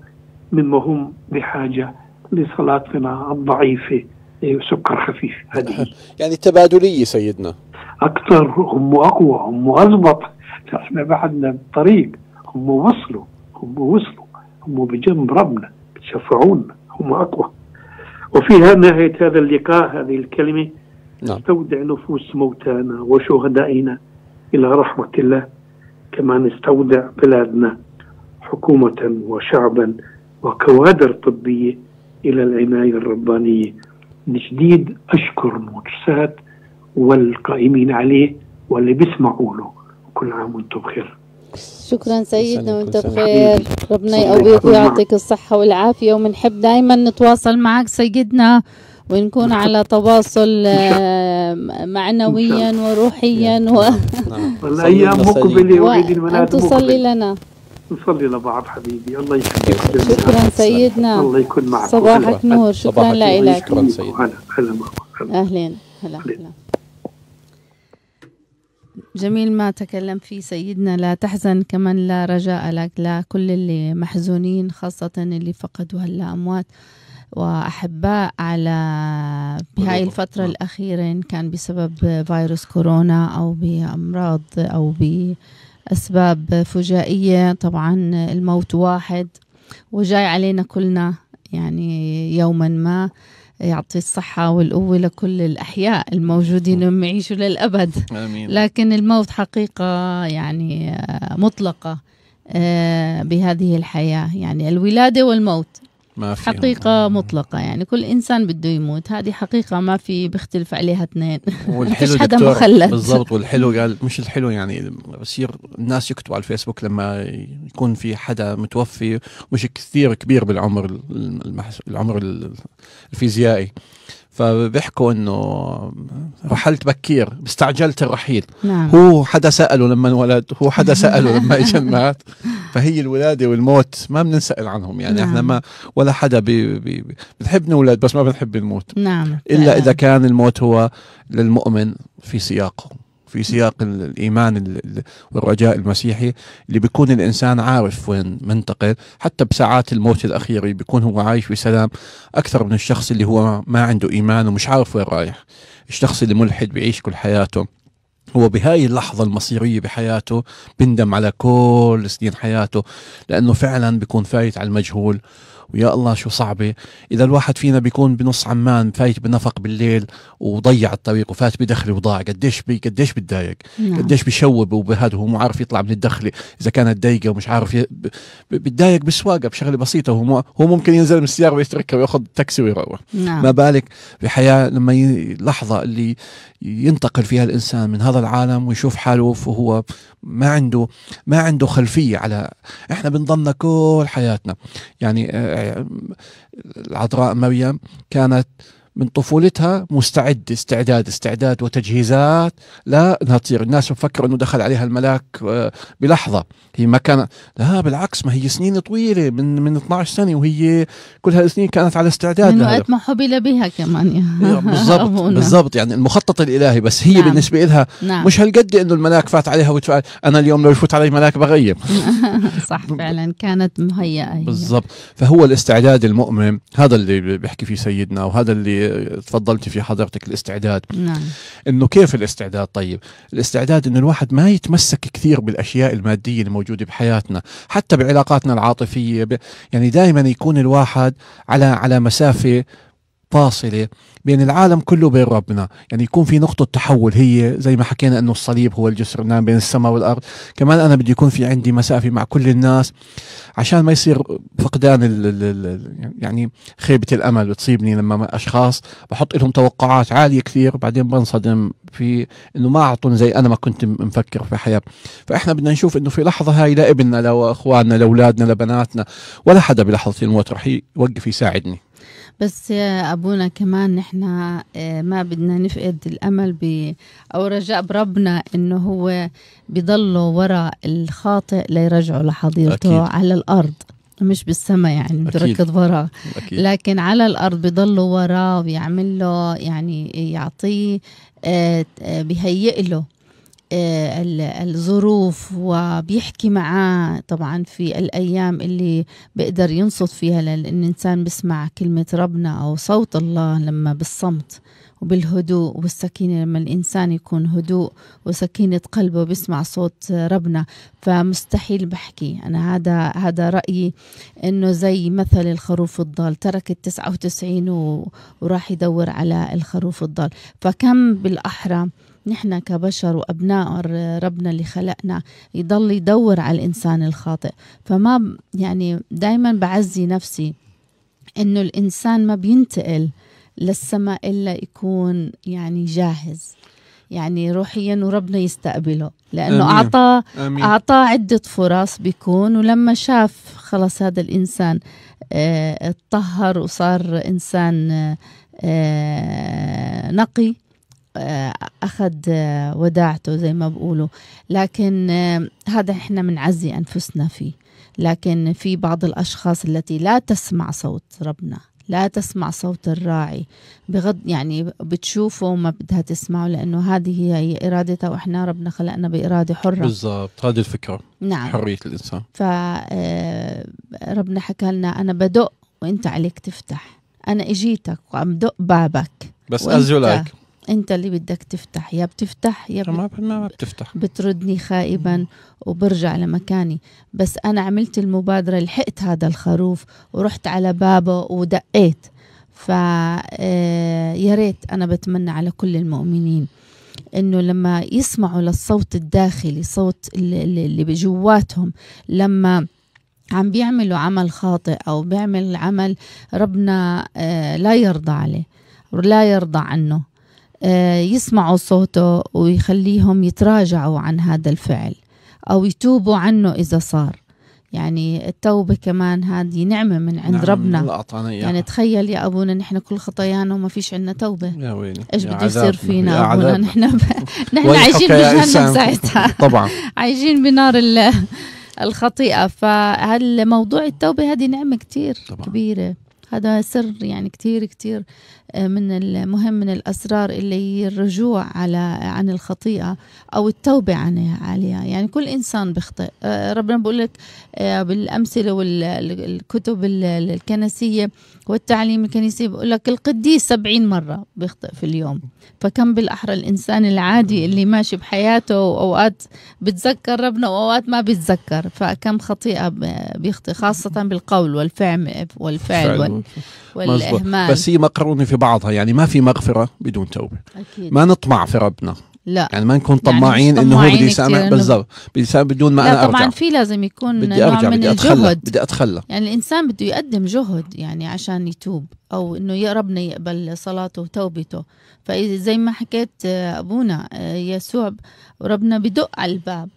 مما هم بحاجة لصلاتنا الضعيفة. سكر خفيف. هذه
يعني تبادلية سيدنا.
أكثر هم أقوى هم أضبط إحنا بعدنا بالطريق هم وصلوا هم وصلوا هم بجنب ربنا بتشفعونا هم أقوى. وفي نهاية هذا اللقاء هذه الكلمة
نعم.
نستودع نفوس موتانا وشهدائنا إلى رحمة الله. كما نستودع بلادنا حكومة وشعبا وكوادر طبية إلى العناية الربانية. من جديد أشكر المؤسسات والقائمين عليه واللي بيسمعوا له. كل عام وأنتم بخير.
شكرا سيدنا وانت. بخير. ربنا يقويك ويعطيك الصحة والعافية وبنحب دائما نتواصل معك سيدنا. ونكون على تواصل آه، معنويا وروحيا و...
نعم.
مقبلة وعيد
وأن
الميلاد
تصلي لنا.
نصلي لبعض حبيبي. الله يخليك.
شكرا سيدنا.
الله يكون معك.
صباحك نور. شكرا. لك
شكرا سيدنا.
هلا هلا هلا
جميل ما تكلم فيه سيدنا. لا تحزن كمن لا رجاء لك. لا كل اللي محزونين خاصة اللي فقدوا هلا أموات. وأحباء على بهاي الفترة الأخيرة إن كان بسبب فيروس كورونا أو بأمراض أو بأسباب فجائية. طبعا الموت واحد وجاي علينا كلنا يعني يوما ما يعطي الصحة والقوة لكل الأحياء الموجودين انهم يعيشوا للأبد.
آمين.
لكن الموت حقيقة يعني مطلقة آه، بهذه الحياة. يعني الولادة والموت.
ما في
حقيقة مطلقة يعني كل إنسان بده يموت هذه حقيقة ما في بيختلف عليها اثنين.
والحلو
حدا مخلد.
بالضبط والحلو قال مش الحلو يعني بصير الناس يكتبوا على الفيسبوك لما يكون في حدا متوفي مش كثير كبير بالعمر المحس... العمر ال- الفيزيائي. فبيحكوا إنه رحلت بكير استعجلت الرحيل.
نعم.
هو حدا سأله لما انولد هو حدا سأله لما اجى مات فهي الولادة والموت ما بنسأل عنهم يعني
نعم.
إحنا ما ولا حدا بي بي بنحب نولد بس ما بنحب الموت.
نعم
إلا إذا كان الموت هو للمؤمن في سياقه. في سياق ال- الإيمان ال- ال- والرجاء المسيحي اللي بيكون الإنسان عارف وين منتقل. حتى بساعات الموت الأخيرة بيكون هو عايش في سلام أكثر من الشخص اللي هو ما عنده إيمان ومش عارف وين رايح. الشخص اللي ملحد بيعيش كل حياته. هو بهاي اللحظة المصيرية بحياته بندم على كل سنين حياته لأنه فعلا بيكون فايت على المجهول. ويا الله شو صعبة. إذا الواحد فينا بيكون بنص عمان فايت بنفق بالليل وضيع الطريق وفات بدخله وضاع قديش بي قديش بتضايق؟
نعم.
قديش بيشوب وبهذا وهو مو عارف يطلع من الدخلة إذا كانت ضيقة ومش عارف ي... بتضايق بسواقة بشغلة بسيطة. هو مو... هو ممكن ينزل من السيارة ويتركها وياخذ تاكسي ويروح.
نعم.
ما بالك بحياة لما ي... لحظة اللي ينتقل فيها الإنسان من هذا العالم ويشوف حاله وهو ما عنده ما عنده خلفية على إحنا بنضلنا كل حياتنا. يعني آه، العذراء مريم كانت من طفولتها مستعدة استعداد استعداد وتجهيزات لا إنها تصير الناس مفكروا إنه دخل عليها الملاك آه، بلحظة هي ما كان لا بالعكس ما هي سنين طويلة من من 12 سنة وهي كل هالسنين كانت على استعداد
من. وقت ما حبل بها كمان
بالضبط. بالضبط يعني المخطط الإلهي بس هي
نعم.
بالنسبة لها
نعم
مش هالقد إنه الملاك فات عليها وتفعل أنا اليوم لو يفوت علي ملاك بغيب
صح فعلا كانت مهيئة هي.
بالضبط فهو الاستعداد المؤمن هذا اللي بيحكي فيه سيدنا وهذا اللي تفضلتي فيه حضرتك الاستعداد.
نعم.
إنه كيف الاستعداد؟ طيب الاستعداد إنه الواحد ما يتمسك كثير بالأشياء المادية اللي موجوده بحياتنا حتى بعلاقاتنا العاطفية ب... يعني دائما يكون الواحد على على مسافة فاصلة بين العالم كله وبين ربنا. يعني يكون في نقطة تحول هي زي ما حكينا إنه الصليب هو الجسر النام بين السماء والأرض. كمان أنا بدي يكون في عندي مسافة مع كل الناس عشان ما يصير فقدان ال ال ال يعني خيبة الأمل بتصيبني لما أشخاص. بحط لهم توقعات عالية كثير بعدين بنصدم في إنه ما اعطوني زي أنا ما كنت مفكر في حياة فإحنا بدنا نشوف إنه في لحظة هاي لابننا لاخواننا لاولادنا لبناتنا ولا حدا بلحظة الموت رح يوقف يساعدني.
بس يا أبونا كمان نحن آه، ما بدنا نفقد الأمل ب أو رجاء بربنا إنه هو بضله وراء الخاطئ ليرجعه لحضيرته
أكيد.
على الأرض مش بالسماء يعني بده. يركض وراه لكن على الأرض بضله وراه ويعمل له يعني يعطيه آه، آه، بيهيئ له الظروف وبيحكي معاه طبعا في الأيام اللي بيقدر ينصت فيها لأن الانسان بسمع كلمة ربنا أو صوت الله لما بالصمت وبالهدوء والسكينة لما الإنسان يكون هدوء وسكينة قلبه بيسمع صوت ربنا. فمستحيل بحكي. أنا هذا هذا رأيي إنه زي مثل الخروف الضال. ترك ال 99 و... وراح يدور على الخروف الضال. فكم بالأحرى نحن كبشر وأبناء ر- ربنا اللي خلقنا يضل يدور على الإنسان الخاطئ. فما يعني دائما بعزي نفسي إنه الإنسان ما بينتقل للسماء إلا يكون يعني جاهز. يعني روحيا وربنا يستقبله. لأنه
آمين.
اعطاه
آمين.
أعطاه عدة فرص بيكون ولما شاف خلص هذا الإنسان آه، اتطهر وصار إنسان آه، آه، نقي أخذ آه، وداعته زي ما بقولوا. لكن آه، هذا إحنا بنعزي أنفسنا فيه. لكن في بعض الأشخاص التي لا تسمع صوت ربنا لا تسمع صوت الراعي بغض يعني بتشوفه وما بدها تسمعه لأنه هذه هي إرادتها وإحنا ربنا خلقنا بإرادة حرة.
بالضبط. هذه الفكرة.
نعم.
حرية الإنسان.
فربنا حكى لنا أنا بدق وأنت عليك تفتح. أنا إجيتك وعم دق بابك.
بس
وأنت-
از يو
أنت اللي بدك تفتح يا بتفتح يا
ما ما بتفتح.
بتردني خائبا وبرجع لمكاني. بس أنا عملت المبادرة لحقت هذا الخروف ورحت على بابه ودقيت. فيا ريت أنا بتمنى على كل المؤمنين إنه لما يسمعوا للصوت الداخلي صوت اللي, بجواتهم لما عم بيعملوا عمل خاطئ أو بيعمل عمل ربنا آه، لا يرضى عليه لا يرضى عنه. آه، يسمعوا صوته ويخليهم يتراجعوا عن هذا الفعل أو يتوبوا عنه إذا صار. يعني التوبة كمان هذه نعمة من عند
نعم،
ربنا.
الله أعطانا إياها.
يعني تخيل يا أبونا نحن كل خطايانا وما فيش عندنا توبة.
يا ويلي. يا
بده يصير فينا
عذابنا.
نحن ب... نحن عايشين بجهنم. ساعتها.
طبعا.
عايشين بنار ال- الخطيئة. فهالموضوع التوبة هذه نعمة كتير
طبعا.
كبيرة. هذا سر يعني كتير كتير آه، من المهم من الأسرار اللي الرجوع على عن الخطيئة أو التوبة عنها عليها يعني كل إنسان بيخطئ. آه، ربنا بقول لك آه، بالأمثلة والكتب الكنسية والتعليم الكنسي بقول لك القديس سبعين مرة بيخطئ في اليوم. فكم بالأحرى الإنسان العادي اللي ماشي بحياته وأوقات بتذكر ربنا وأوقات ما بيتذكر. فكم خطيئة بيخطئ خاصة بالقول والفعل والفعل. والإهمال.
بس هي مقرونة في بعضها يعني ما في مغفرة بدون توبة.
أكيد.
ما نطمع في ربنا.
لا.
يعني ما نكون
يعني
طماعين إنه هو بده يسامح بالضبط. بده يسامح بدون ما
لا
أنا
طبعا
ارجع
في لازم يكون
بدي
نوع
أرجع
من
بدي أتخلى
الجهد.
بدي أتخلى.
يعني الإنسان بده يقدم جهد يعني عشان يتوب أو إنه يا ربنا يقبل صلاته وتوبته. فإذا زي ما حكيت آه، أبونا آه، يسوع ربنا بدق على الباب.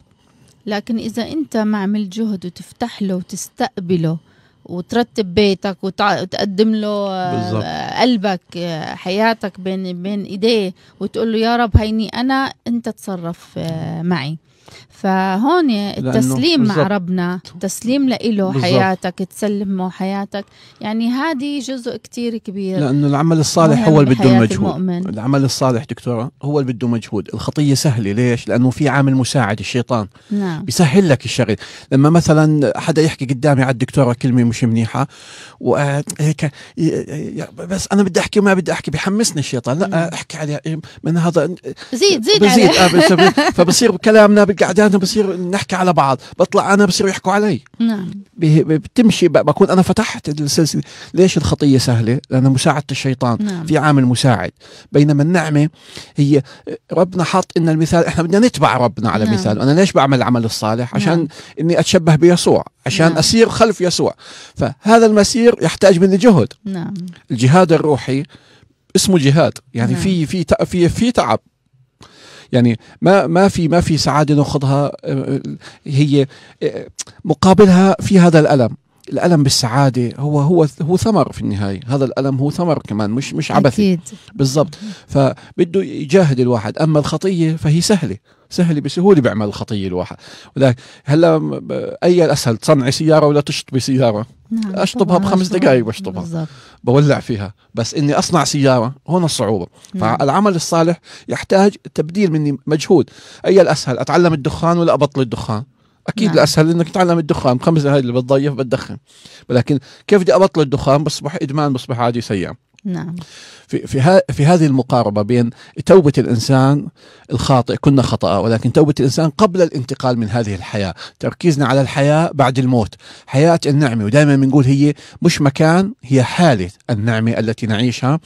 لكن إذا أنت ما عملت جهد وتفتح له وتستقبله وترتب بيتك وتقدم له
بالضبط.
آه، قلبك آه، حياتك بين بين إيديه وتقول له يا رب هيني أنا أنت تصرف آه، معي فهون التسليم مع. ربنا تسليم له
بالضبط.
حياتك تسلمه حياتك. يعني هذه جزء كتير كبير
لأنه العمل الصالح هو اللي بده المجهود.
المؤمن.
العمل الصالح دكتورة هو اللي بده مجهود. الخطية سهلة. ليش؟ لأنه في عامل مساعد الشيطان.
نعم.
بيسهل لك الشغل. لما مثلا حدا يحكي قدامي على الدكتوره كلمة مش منيحة وقاعد هيك بس أنا بدي أحكي وما بدي أحكي. بيحمسني الشيطان. لا. أحكي عليها من هذا
زيد زيد عليه.
آه، فبصير كلامنا بالقعدات بصير نحكي على بعض بطلع أنا بصيروا يحكوا علي.
نعم.
بتمشي بكون أنا فتحت السلسلة. ليش الخطية سهلة؟ لأن مساعدة الشيطان
نعم.
في عامل مساعد. بينما النعمة هي ربنا حاط إن المثال إحنا بدنا نتبع ربنا على
نعم.
مثال. أنا ليش بعمل العمل الصالح؟ عشان
نعم.
إني أتشبه بيسوع عشان
نعم.
أسير خلف يسوع. فهذا المسير يحتاج مني جهد.
نعم.
الجهاد الروحي اسمه جهاد. يعني
نعم.
في في في في تعب. يعني ما ما في ما في سعادة ناخذها آه، هي آه، مقابلها في هذا الألم. الألم بالسعادة هو هو هو ثمر في النهاية. هذا الألم هو ثمر كمان مش مش عبثي. بالضبط. فبده يجاهد الواحد. أما الخطية فهي سهلة. سهله بسهوله بيعمل الخطية الواحد. ولكن هلا أي الاسهل تصنعي سيارة ولا تشطبي سيارة؟
نعم
أشطبها
طبعاً،
بخمس. دقايق بشطبها. بولع فيها. بس إني أصنع سيارة هون الصعوبة.
نعم.
فالعمل الصالح يحتاج تبديل مني مجهود. أي الأسهل أتعلم الدخان ولا أبطل الدخان؟ أكيد
نعم.
الأسهل إنك تتعلم الدخان. بخمس دقائق اللي بتضيف بتدخن. ولكن كيف بدي أبطل الدخان؟ بصبح إدمان بصبح عادي سيء
نعم.
في في, ها في هذه المقاربة بين توبة الإنسان الخاطئ كنا خطأ ولكن توبة الإنسان قبل الانتقال من هذه الحياة. تركيزنا على الحياة بعد الموت. حياة النعمة ودائما بنقول هي مش مكان هي حالة النعمة التي نعيشها.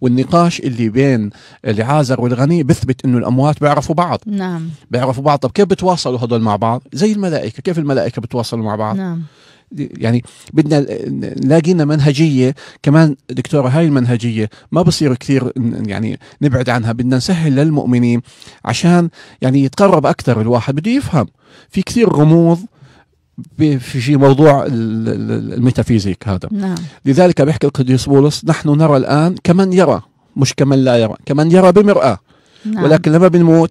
والنقاش اللي بين العازر والغني بيثبت إنه الأموات بيعرفوا بعض.
نعم.
بيعرفوا بعض. طب كيف بتواصلوا هدول مع بعض؟ زي الملائكة. كيف الملائكة بتواصلوا مع بعض؟
نعم.
يعني بدنا نلاقي لنا منهجية. كمان دكتورة هاي المنهجية ما بصير كثير يعني نبعد عنها. بدنا نسهل للمؤمنين عشان يعني يتقرب أكثر الواحد. بده يفهم. في كثير غموض في موضوع ال- ال- الميتافيزيك هذا.
نعم.
لذلك بيحكي القديس بولس نحن نرى الآن كمن يرى مش كمن لا يرى كمن يرى بمرآة.
نعم.
ولكن لما بنموت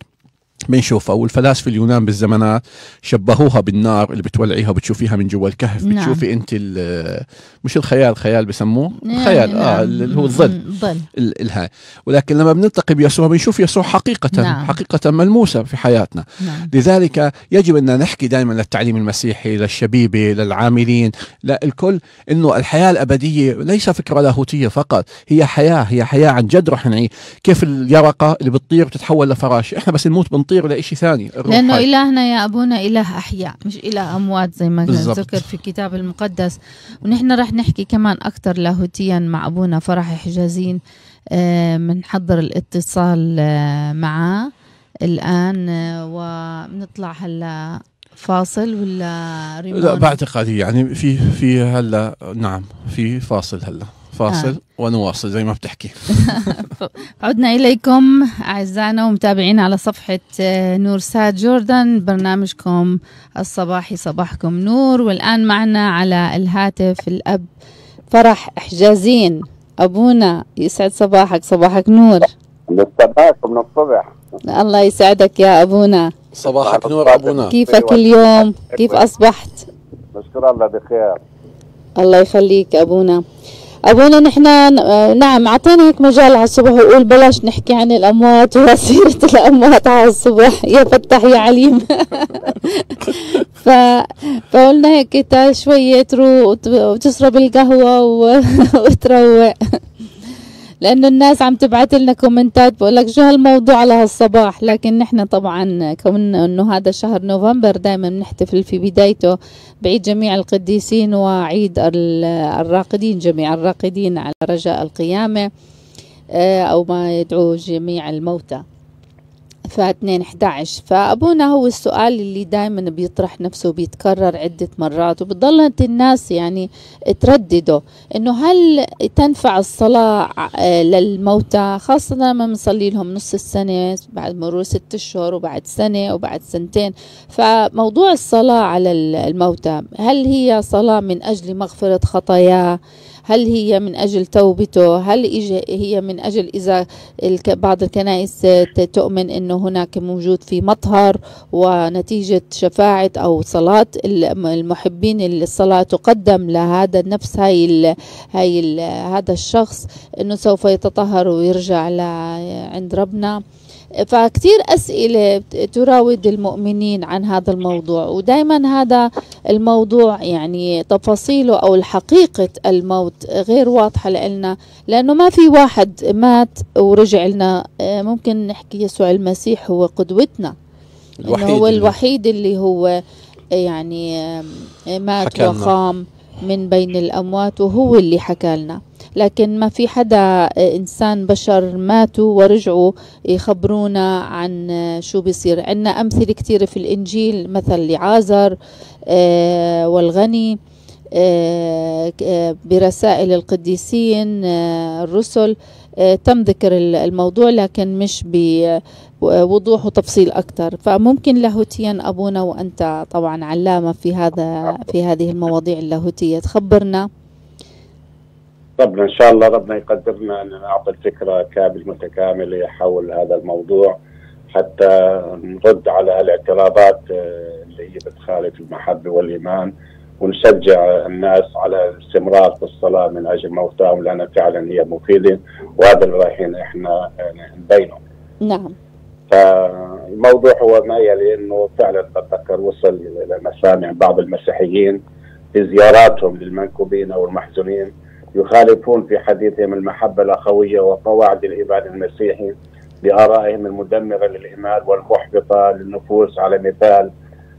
بنشوفها. والفلاسفة اليونان بالزمانات شبهوها بالنار اللي بتولعيها وبتشوفيها من جوا الكهف.
نعم.
بتشوفي انت ال- مش الخيال خيال بسموه؟
يعني
خيال آه
نعم.
اللي هو الظل.
الظل
ال- الهاي. ولكن لما بنلتقي بيسوع بنشوف يسوع حقيقة
نعم.
حقيقة ملموسة في حياتنا.
نعم.
لذلك يجب أن نحكي دائما للتعليم المسيحي للشبيبة للعاملين. للكل أنه الحياة الأبدية ليس فكرة لاهوتية فقط هي حياة هي حياة عن جد رح نعيش كيف اليرقة اللي بتطير بتتحول لفراش. إحنا بس نموت بنطير لإشي ثاني
لأنه
هاي.
إلهنا يا أبونا إله أحياء مش إله أموات زي ما. ذكر في الكتاب المقدس ونحن رح نحكي كمان أكثر لاهوتيا مع أبونا فرح حجازين آه، بنحضر الاتصال آه، معاه الآن آه، وبنطلع هلا فاصل ولا ريمون
لا بعتقد يعني في في هلا نعم في فاصل هلا فاصل آه. ونواصل زي ما بتحكي.
عدنا إليكم أعزائنا ومتابعين على صفحة آه، نور ساد جوردن برنامجكم الصباحي صباحكم نور. والآن معنا على الهاتف الأب فرح حجازين أبونا يسعد صباحك صباحك نور.
للصباح من الصبح.
الله يسعدك يا أبونا.
صباحك نور أبونا.
كيفك اليوم؟ كيف أصبحت؟
نشكر الله بخير.
الله يخليك أبونا. أبونا نحن نعم أعطينا هيك مجال على الصبح وقول بلاش نحكي عن الأموات وسيرة الأموات على الصبح يا فتح يا عليم ف... فقلنا هيك شوية تروح وتشرب القهوة. وتروق لأنه الناس عم تبعت لنا كومنتات بقول لك شو هالموضوع على هالصباح لكن نحن طبعا كون إنه هذا شهر نوفمبر دائما بنحتفل في بدايته بعيد جميع القديسين وعيد الراقدين جميع الراقدين على رجاء القيامة آه، أو ما يدعوه جميع الموتى. ف 2 11 فأبونا هو السؤال اللي دائما بيطرح نفسه وبيتكرر عدة مرات وبتضلت الناس يعني تردده إنه هل تنفع الصلاة آه، للموتى؟ خاصة لما بنصلي لهم نص السنة بعد مرور ست اشهر وبعد سنة وبعد سنتين. فموضوع الصلاة على الموتى هل هي صلاة من أجل مغفرة خطاياه؟ هل هي من أجل توبته؟ هل هي من أجل إذا بعض الكنائس تؤمن أنه هناك موجود في مطهر ونتيجة شفاعة أو صلاة المحبين الصلاة تقدم لهذا النفس هاي ال هاي ال هذا الشخص أنه سوف يتطهر ويرجع عند ربنا. فكتير أسئلة تراود المؤمنين عن هذا الموضوع ودائما هذا الموضوع يعني تفاصيله أو حقيقة الموت غير واضحة لنا لأنه ما في واحد مات ورجع لنا. ممكن نحكي يسوع المسيح هو قدوتنا إنه هو الوحيد اللي هو يعني مات وقام من بين الأموات وهو اللي حكى لنا. لكن ما في حدا آه، إنسان بشر ماتوا ورجعوا يخبرونا عن آه، شو بيصير. عندنا أمثلة كثيرة في الإنجيل مثل لعازر آه، والغني برسائل القديسين الرسل. تم ذكر الموضوع لكن مش بوضوح وتفصيل أكثر فممكن لاهوتيا أبونا وأنت طبعا علامة في هذا في هذه المواضيع اللاهوتية. تخبرنا.
ربنا إن شاء الله ربنا يقدرنا أن نعطي الفكرة كاملة متكاملة حول هذا الموضوع حتى نرد على الاعتراضات آه، اللي هي بتخالف المحبة والإيمان ونشجع الناس على الاستمرار في الصلاة من أجل موتاهم لانها فعلا هي مفيدة وهذا اللي رايحين إحنا آه، نبينه.
نعم.
فالموضوع هو ما يلي إنه فعلا بتذكر وصل إلى مسامع بعض المسيحيين في زياراتهم للمنكوبين أو المحزونين يخالفون في حديثهم المحبة الأخوية وقواعد الإيمان المسيحي بآرائهم المدمرة للإيمان والمحبطة للنفوس على مثال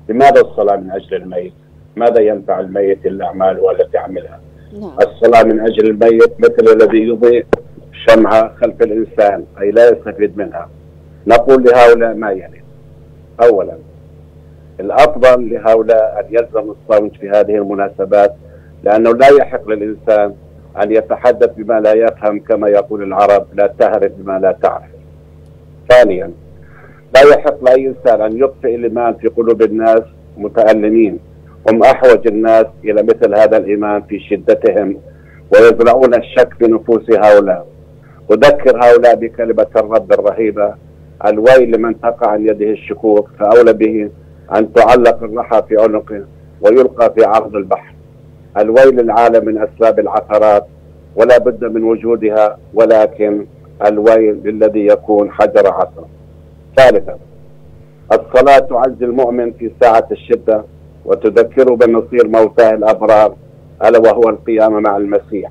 لماذا الصلاة من أجل الميت؟ ماذا ينفع الميت الأعمال التي عملها؟ نعم. الصلاة من أجل الميت مثل الذي يضيء شمعة خلف الإنسان أي لا يستفيد منها نقول لهؤلاء ما يلي أولا الأفضل لهؤلاء أن يلزم الصمت في هذه المناسبات لأنه لا يحق للإنسان أن يتحدث بما لا يفهم كما يقول العرب لا تهرب بما لا تعرف. ثانيا لا يحق لأي إنسان أن يطفئ الإيمان في قلوب الناس متألمين. هم أحوج الناس إلى مثل هذا الإيمان في شدتهم ويزرعون الشك في نفوس هؤلاء. أذكر هؤلاء بكلمة الرب الرهيبة الويل لمن تقع عن يده الشكوك فأولى به أن تعلق الرحى في عنقه ويلقى في عرض البحر. الويل العالم من أسباب العثرات ولا بد من وجودها ولكن الويل للذي يكون حجر عثر ثالثا الصلاة تعزي المؤمن في ساعة الشدة وتذكره بمصير موتاه الأبرار ألا وهو القيام مع المسيح.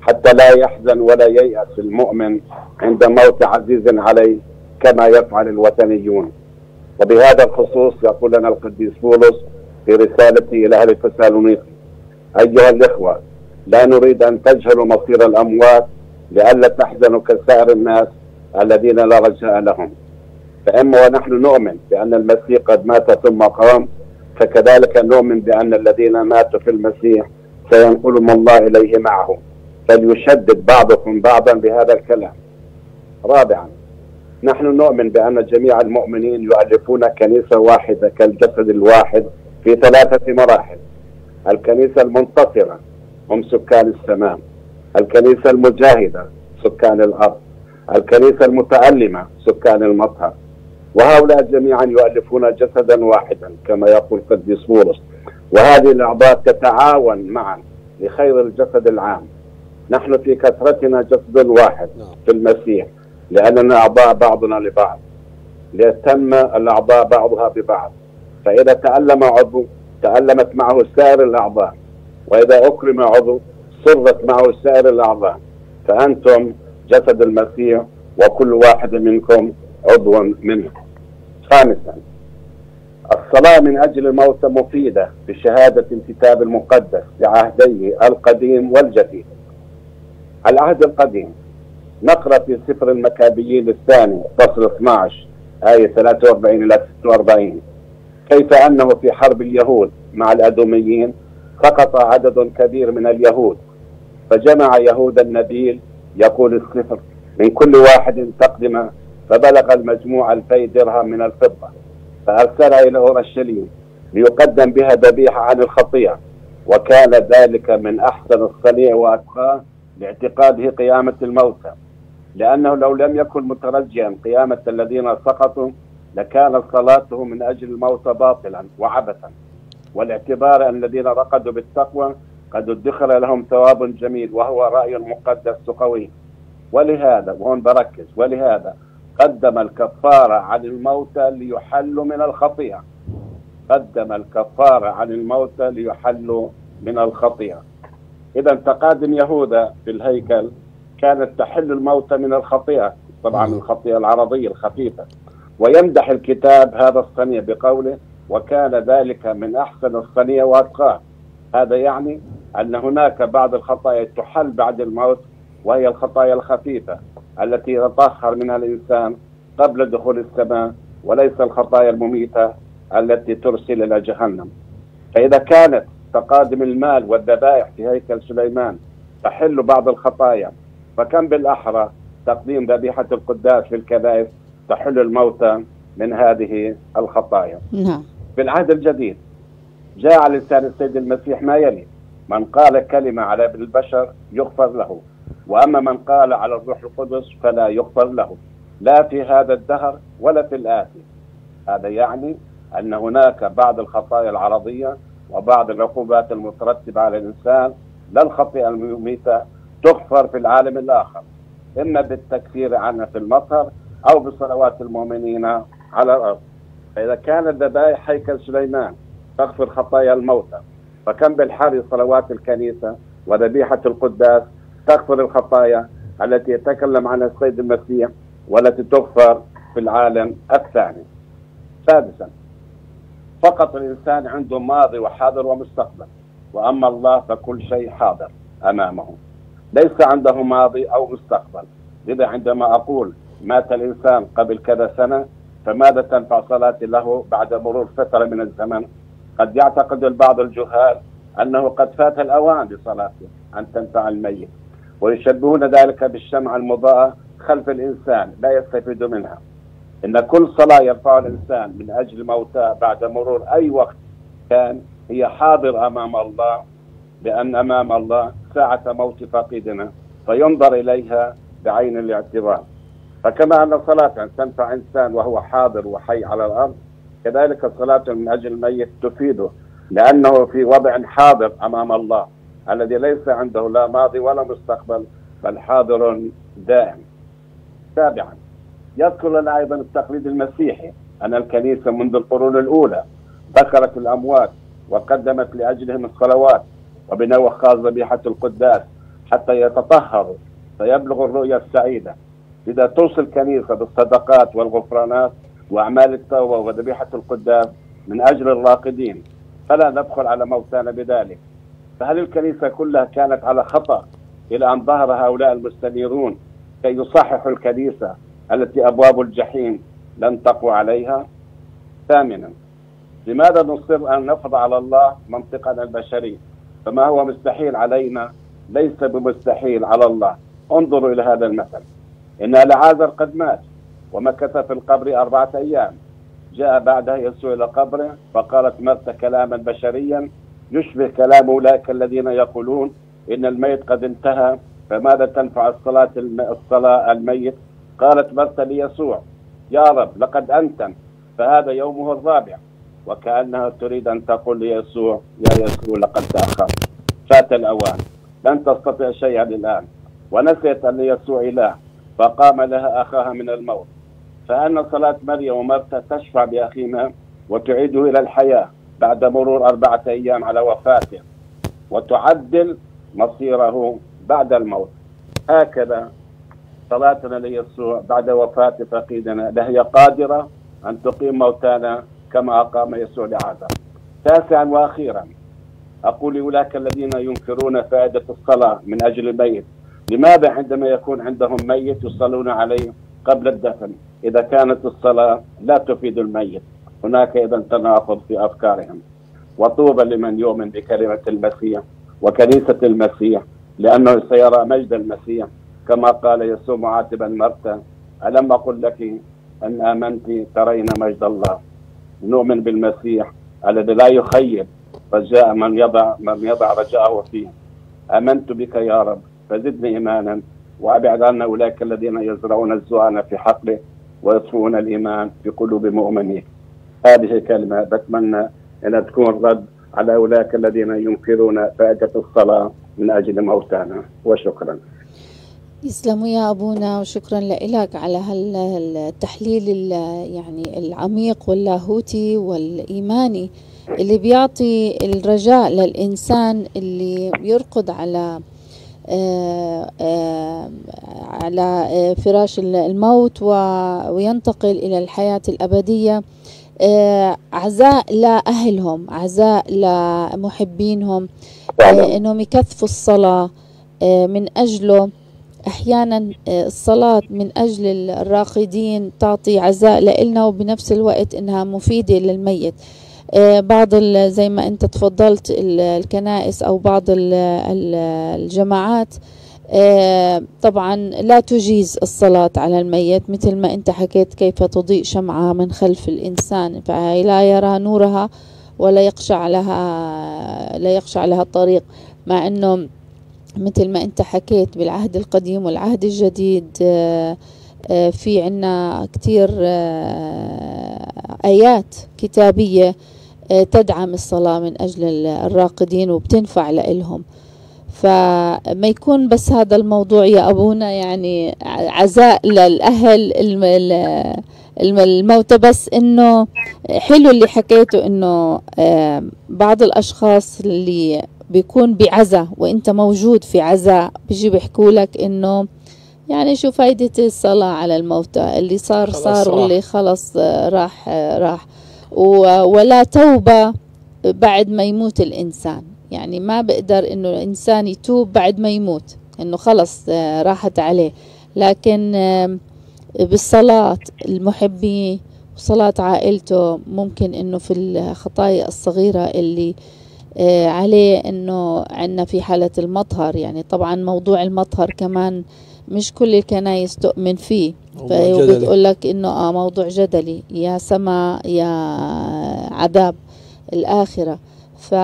حتى لا يحزن ولا ييأس المؤمن عند موت عزيز عليه كما يفعل الوثنيون. وبهذا الخصوص يقول لنا القديس بولس في رسالته إلى أهل تسالونيقي أيها الإخوة لا نريد أن تجهلوا مصير الأموات لئلا تحزنوا كسائر الناس الذين لا رجاء لهم. فإما ونحن نؤمن بأن المسيح قد مات ثم قام فكذلك نؤمن بأن الذين ماتوا في المسيح سينقلهم الله إليه معه فليشدد بعضكم بعضا بهذا الكلام. رابعا نحن نؤمن بأن جميع المؤمنين يؤلفون كنيسة واحدة كالجسد الواحد في ثلاثة مراحل. الكنيسة المنتصرة هم سكان السماء الكنيسة المجاهدة سكان الأرض الكنيسة المتألمة سكان المطهر. وهؤلاء جميعا يؤلفون جسدا واحدا كما يقول قديس بولس. وهذه الأعضاء تتعاون معا لخير الجسد العام. نحن في كثرتنا جسد واحد نعم. في المسيح لأننا أعضاء بعضنا لبعض. ليتم الأعضاء بعضها ببعض. فإذا تألم عضو تألمت معه سائر الأعضاء. وإذا أكرم عضو سرت معه سائر الأعضاء. فأنتم جسد المسيح وكل واحد منكم عضو منه. خامسا الصلاة من أجل الموت مفيدة بشهادة الكتاب المقدس لعهديه القديم والجديد. العهد القديم نقرأ في سفر المكابيين الثاني فصل 12 آية 43 إلى 46 كيف أنه في حرب اليهود مع الأدوميين سقط عدد كبير من اليهود فجمع يهود النبيل يقول السفر من كل واحد تقدم فبلغ المجموع ألفي درهم من الفضة فأرسلها إلى أورشليم ليقدم بها ذبيحة عن الخطيئة وكان ذلك من أحسن الصنيع وأتقاه لاعتقاده قيامة الموتى لأنه لو لم يكن مترجيا قيامة الذين سقطوا لكانت صلاته من أجل الموت باطلا وعبثا. والاعتبار أن الذين رقدوا بالتقوى قد ادخر لهم ثواب جميل وهو رأي مقدس قوي. ولهذا وهون بركز ولهذا قدم الكفارة عن الموتى ليحلوا من الخطيئة. قدم الكفارة عن الموتى ليحلوا من الخطيئة. إذا تقادم يهوذا في الهيكل كانت تحل الموتى من الخطيئة. طبعا الخطيئة العرضية الخفيفة. ويمدح الكتاب هذا الصنيع بقوله وكان ذلك من أحسن الصنيع وأتقاه. هذا يعني أن هناك بعض الخطايا تحل بعد الموت وهي الخطايا الخفيفة التي يتطهر منها الإنسان قبل دخول السماء وليس الخطايا المميتة التي ترسل إلى جهنم. فإذا كانت تقادم المال والذبائح في هيكل سليمان تحل بعض الخطايا فكم بالأحرى تقديم ذبيحة القداس في الكنائس تحل الموتى من هذه الخطايا. نعم. في العهد الجديد جاء على لسان السيد المسيح ما يلي. من قال كلمة على ابن البشر يغفر له. وأما من قال على الروح القدس فلا يغفر له. لا في هذا الدهر ولا في الآتي. هذا يعني أن هناك بعض الخطايا العرضية وبعض العقوبات المترتبة على الإنسان. لا الخطيئة المميتة تغفر في العالم الآخر. إما بالتكفير عنها في المطهر أو بصلوات المؤمنين على الأرض. فإذا كانت ذبائح هيكل سليمان تغفر خطايا الموتى. فكم بالحر صلوات الكنيسة وذبيحة القداس تغفر الخطايا التي يتكلم عنها السيد المسيح والتي تغفر في العالم الثاني. سادسا فقط الإنسان عنده ماضي وحاضر ومستقبل وأما الله فكل شيء حاضر أمامه. ليس عنده ماضي أو مستقبل. لذا عندما أقول مات الإنسان قبل كذا سنة فماذا تنفع صلاتي له بعد مرور فترة من الزمن؟ قد يعتقد البعض الجهال أنه قد فات الأوان لصلاته أن تنفع الميت ويشبهون ذلك بالشمعة المضاءة خلف الإنسان لا يستفيد منها. إن كل صلاة يرفعها الإنسان من أجل موتاه بعد مرور أي وقت كان هي حاضر أمام الله لأن أمام الله ساعة موت فقيدنا فينظر إليها بعين الاعتبار. فكما أن صلاة تنفع إنسان وهو حاضر وحي على الأرض كذلك الصلاة من أجل الميت تفيده لأنه في وضع حاضر أمام الله الذي ليس عنده لا ماضي ولا مستقبل بل حاضر دائم. سابعا يذكر لنا أيضا التقليد المسيحي أن الكنيسة منذ القرون الأولى ذكرت الأموات وقدمت لأجلهم الصلوات وبنوع خاص ذبيحة القداس حتى يتطهروا فيبلغ الرؤيا السعيدة. إذا توصي الكنيسة بالصدقات والغفرانات وأعمال التوبة وذبيحة القداس من أجل الراقدين فلا ندخل على موتانا بذلك. فهل الكنيسة كلها كانت على خطأ إلى أن ظهر هؤلاء المستنيرون كي يصححوا الكنيسة التي أبواب الجحيم لن تقوى عليها؟ ثامنا لماذا نصر أن نفرض على الله منطقنا البشري؟ فما هو مستحيل علينا ليس بمستحيل على الله. انظروا إلى هذا المثل. إن العازر قد مات ومكث في القبر أربعة أيام. جاء بعدها يسوع إلى قبره فقالت مرت كلاما بشريا يشبه كلام أولئك الذين يقولون إن الميت قد انتهى فماذا تنفع الصلاة الصلاة الميت؟ قالت مرت ليسوع يا رب لقد أنتم فهذا يومه الرابع. وكأنها تريد أن تقول ليسوع يا يسوع لقد تأخرت. فات الأوان. لن تستطيع شيئا الآن. ونسيت أن يسوع إله. فقام لها أخاها من الموت. فأن صلاة مريم ومرثا تشفع بأخيها وتعيده إلى الحياة بعد مرور أربعة أيام على وفاته وتعدل مصيره بعد الموت. هكذا صلاتنا ليسوع بعد وفاة فقيدنا لهي قادرة أن تقيم موتانا كما أقام يسوع لعازر تاسعا وأخيرا أقول لأولئك الذين ينكرون فائدة الصلاة من أجل الميت لماذا عندما يكون عندهم ميت يصلون عليه قبل الدفن؟ إذا كانت الصلاة لا تفيد الميت هناك إذا تناقض في أفكارهم. وطوبى لمن يؤمن بكلمة المسيح وكنيسة المسيح لأنه سيرى مجد المسيح. كما قال يسوع معاتبا مرتا ألم أقل لك أن آمنت ترين مجد الله؟ نؤمن بالمسيح الذي لا يخيب رجاء من يضع من يضع رجاءه فيه. آمنت بك يا رب. فزدني إيمانا وأبعد عنا أولئك الذين يزرعون الزوان في حقله ويطفئون الإيمان في قلوب مؤمنيه هذه كلمة بتمنى أن تكون رد على أولئك الذين ينكرون فائدة الصلاة من أجل موتانا. وشكرا.
يسلموا يا أبونا وشكرا لك على هالتحليل يعني العميق واللاهوتي والإيماني اللي بيعطي الرجاء للإنسان اللي يرقد على على آه، فراش الموت وينتقل إلى الحياة الأبدية. عزاء لأهلهم عزاء لمحبينهم أنهم يكثفوا الصلاة من أجله. أحيانا الصلاة من أجل الراقدين تعطي عزاء لإلنا وبنفس الوقت إنها مفيدة للميت. آه، بعض زي ما انت تفضلت الكنائس أو بعض الجماعات آه، طبعا لا تجيز الصلاة على الميت مثل ما انت حكيت كيف تضيء شمعة من خلف الإنسان فهي لا يرى نورها ولا يقشع لها لا يقشع لها الطريق. مع إنه مثل ما انت حكيت بالعهد القديم والعهد الجديد آه، في عنا كتير آيات كتابية آه، تدعم الصلاة من أجل الراقدين وبتنفع لإلهم. فما يكون بس هذا الموضوع يا أبونا يعني عزاء للأهل الموتى بس إنه حلو اللي حكيته إنه آه، بعض الأشخاص اللي بيكون بعزاء وإنت موجود في عزاء بيجي بيحكوا لك إنه يعني شو فايدة الصلاة على الموتى؟ اللي صار صار واللي خلص آه، راح راح. ولا توبة بعد ما يموت الإنسان. يعني ما بقدر إنه الإنسان يتوب بعد ما يموت إنه خلص آه، راحت عليه. لكن بالصلاة المحبين وصلاة عائلته ممكن إنه في الخطايا الصغيرة اللي آه، عليه إنه عنا في حالة المطهر. يعني طبعا موضوع المطهر كمان مش كل الكنايس تؤمن فيه. فبتقول لك إنه آه موضوع جدلي. يا سما يا عذاب الآخرة. ف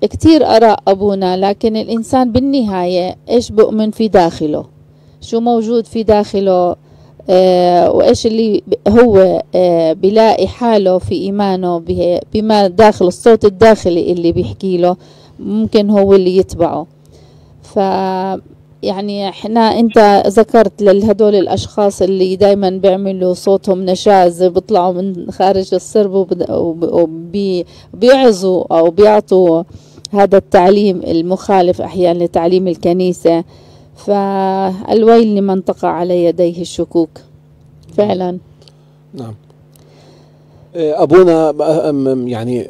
كتير أراء أبونا لكن الإنسان بالنهاية إيش بؤمن في داخله؟ شو موجود في داخله؟ آه وإيش اللي هو آه بيلاقي حاله في إيمانه بما داخل الصوت الداخلي اللي بيحكي له ممكن هو اللي يتبعه. ف يعني إحنا أنت ذكرت لهدول الأشخاص اللي دايما بيعملوا صوتهم نشاز بيطلعوا من خارج السرب وبيعظوا أو بيعطوا هذا التعليم المخالف أحيانا لتعليم الكنيسة. فالويل لمن تقع على يديه الشكوك. فعلا.
نعم. أبونا يعني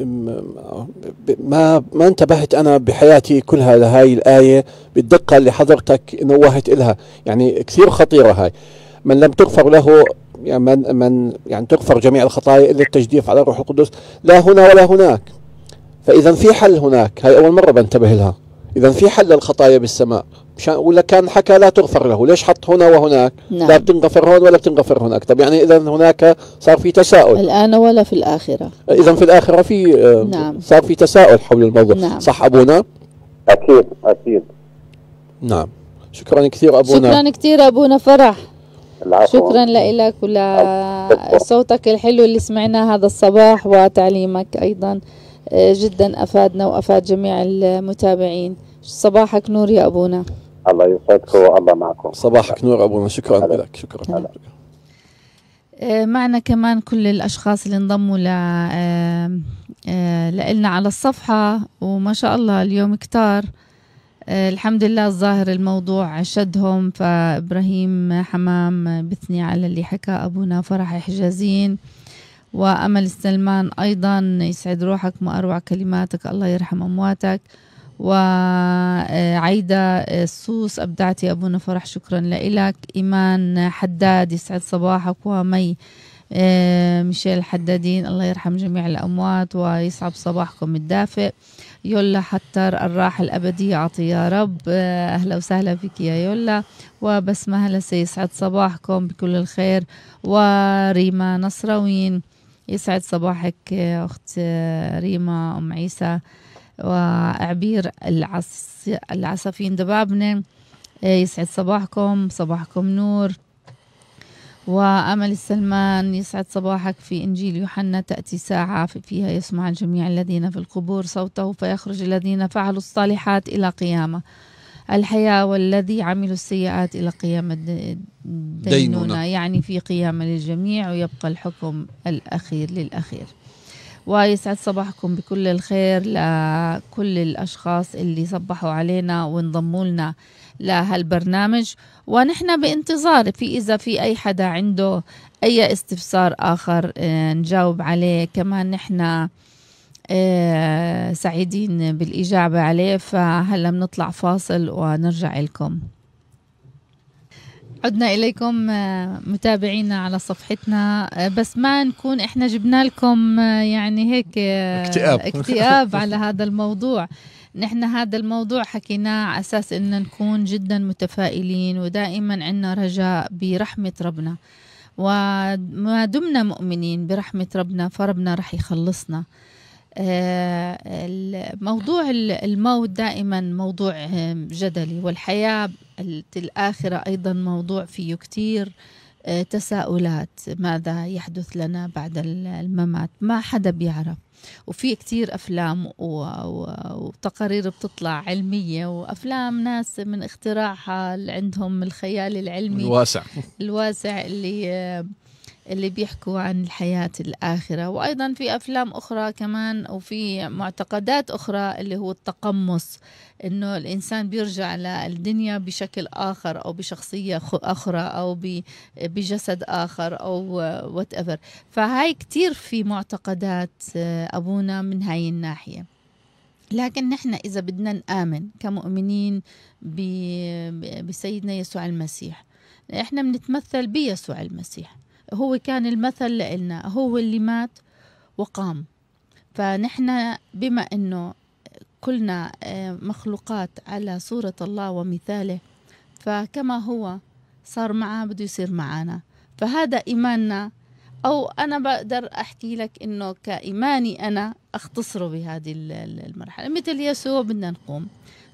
ما ما انتبهت أنا بحياتي كلها لهاي الآية بالدقة اللي حضرتك نوهت لها يعني كثير خطيرة هاي. من لم تغفر له يعني من من يعني تغفر جميع الخطايا إلا التجديف على الروح القدس لا هنا ولا هناك. فإذا في حل هناك. هاي أول مرة بنتبه لها. إذا في حل الخطايا بالسماء. مشان ولا كان حكى لا تغفر له. ليش حط هنا وهناك؟
نعم.
لا بتنغفر هون ولا بتنغفر هناك. طب يعني إذا هناك صار في تساؤل.
الآن ولا في الآخرة.
إذا في الآخرة في آه،
نعم.
صار في تساؤل حول الموضوع.
نعم.
صح أبونا؟
أكيد أكيد.
نعم. شكرا كثير أبونا.
شكرا كثير أبونا فرح.
العفو.
شكرا لك ولصوتك الحلو اللي سمعناه هذا الصباح وتعليمك أيضا آه، جدا أفادنا وأفاد جميع المتابعين. صباحك نور يا أبونا.
الله يسعدكم والله معكم.
صباحك نور أبونا. شكرا
هلا.
لك. شكرا
هلا.
آه، معنا كمان كل الأشخاص اللي انضموا ل آه، آه، لنا على الصفحة وما شاء الله اليوم كتار. الحمد لله الظاهر الموضوع شدهم فإبراهيم حمام بثني على اللي حكى أبونا فرح حجازين وأمل السلمان أيضا يسعد روحك ما أروع كلماتك الله يرحم أمواتك. وعيدة السوس أبدعتي أبونا فرح شكرا لك إيمان حداد يسعد صباحك. ومي آه، ميشيل حدادين الله يرحم جميع الأموات ويسعد صباحكم الدافئ. يولا حتر الراحة الأبدية عطي يا رب. آه، أهلا وسهلا فيك يا يولا. وبسمة هلا يسعد صباحكم بكل الخير. وريما نصراوين يسعد صباحك آه، أخت آه، ريما أم عيسى. وعبير العص... العصافين دبابنة آه، يسعد صباحكم صباحكم نور. وأمل السلمان يسعد صباحك في إنجيل يوحنا. تأتي ساعة فيها يسمع الجميع الذين في القبور صوته فيخرج الذين فعلوا الصالحات إلى قيامة. الحياة والذي عملوا السيئات إلى قيام الد-
دينونة.
الدينونة يعني في قيامة للجميع ويبقى الحكم الأخير للأخير. ويسعد صباحكم بكل الخير لكل الأشخاص اللي صبحوا علينا وانضموا لنا لهالبرنامج. ونحن بانتظار في إذا في أي حدا عنده أي استفسار آخر آه، نجاوب عليه. كمان نحن آه، سعيدين بالإجابة عليه فهلا بنطلع فاصل ونرجع لكم عدنا إليكم آه، متابعينا على صفحتنا. آه، بس ما نكون إحنا جبنا لكم آه، يعني هيك
اكتئاب.
اكتئاب على هذا الموضوع. نحن هذا الموضوع حكيناه على أساس إن نكون جدا متفائلين ودائما عندنا رجاء برحمة ربنا. وما دمنا مؤمنين برحمة ربنا فربنا رح يخلصنا. الموضوع ال- الموت دائما موضوع جدلي والحياة ال- الآخرة أيضا موضوع فيه كتير آه، تساؤلات ماذا يحدث لنا بعد ال- الممات؟ ما حدا بيعرف. وفي كتير أفلام وتقارير بتطلع علمية وأفلام ناس من اختراعها اللي عندهم الخيال العلمي
الواسع.
الواسع اللي اللي بيحكوا عن الحياة الآخرة. وأيضا في أفلام أخرى كمان وفي معتقدات أخرى اللي هو التقمص إنه الإنسان بيرجع للدنيا بشكل آخر أو بشخصية أخرى أو بجسد آخر أو whatever فهاي كتير في معتقدات أبونا من هاي الناحية. لكن نحن إذا بدنا نآمن كمؤمنين بسيدنا يسوع المسيح إحنا بنتمثل بيسوع المسيح. هو كان المثل لنا هو اللي مات وقام. فنحن بما إنه كلنا آه، مخلوقات على صورة الله ومثاله فكما هو صار معاه بده يصير معنا. فهذا إيماننا أو أنا بقدر أحكي لك إنه كإيماني أنا أختصره بهذه ال- ال- المرحلة. مثل يسوع بدنا نقوم.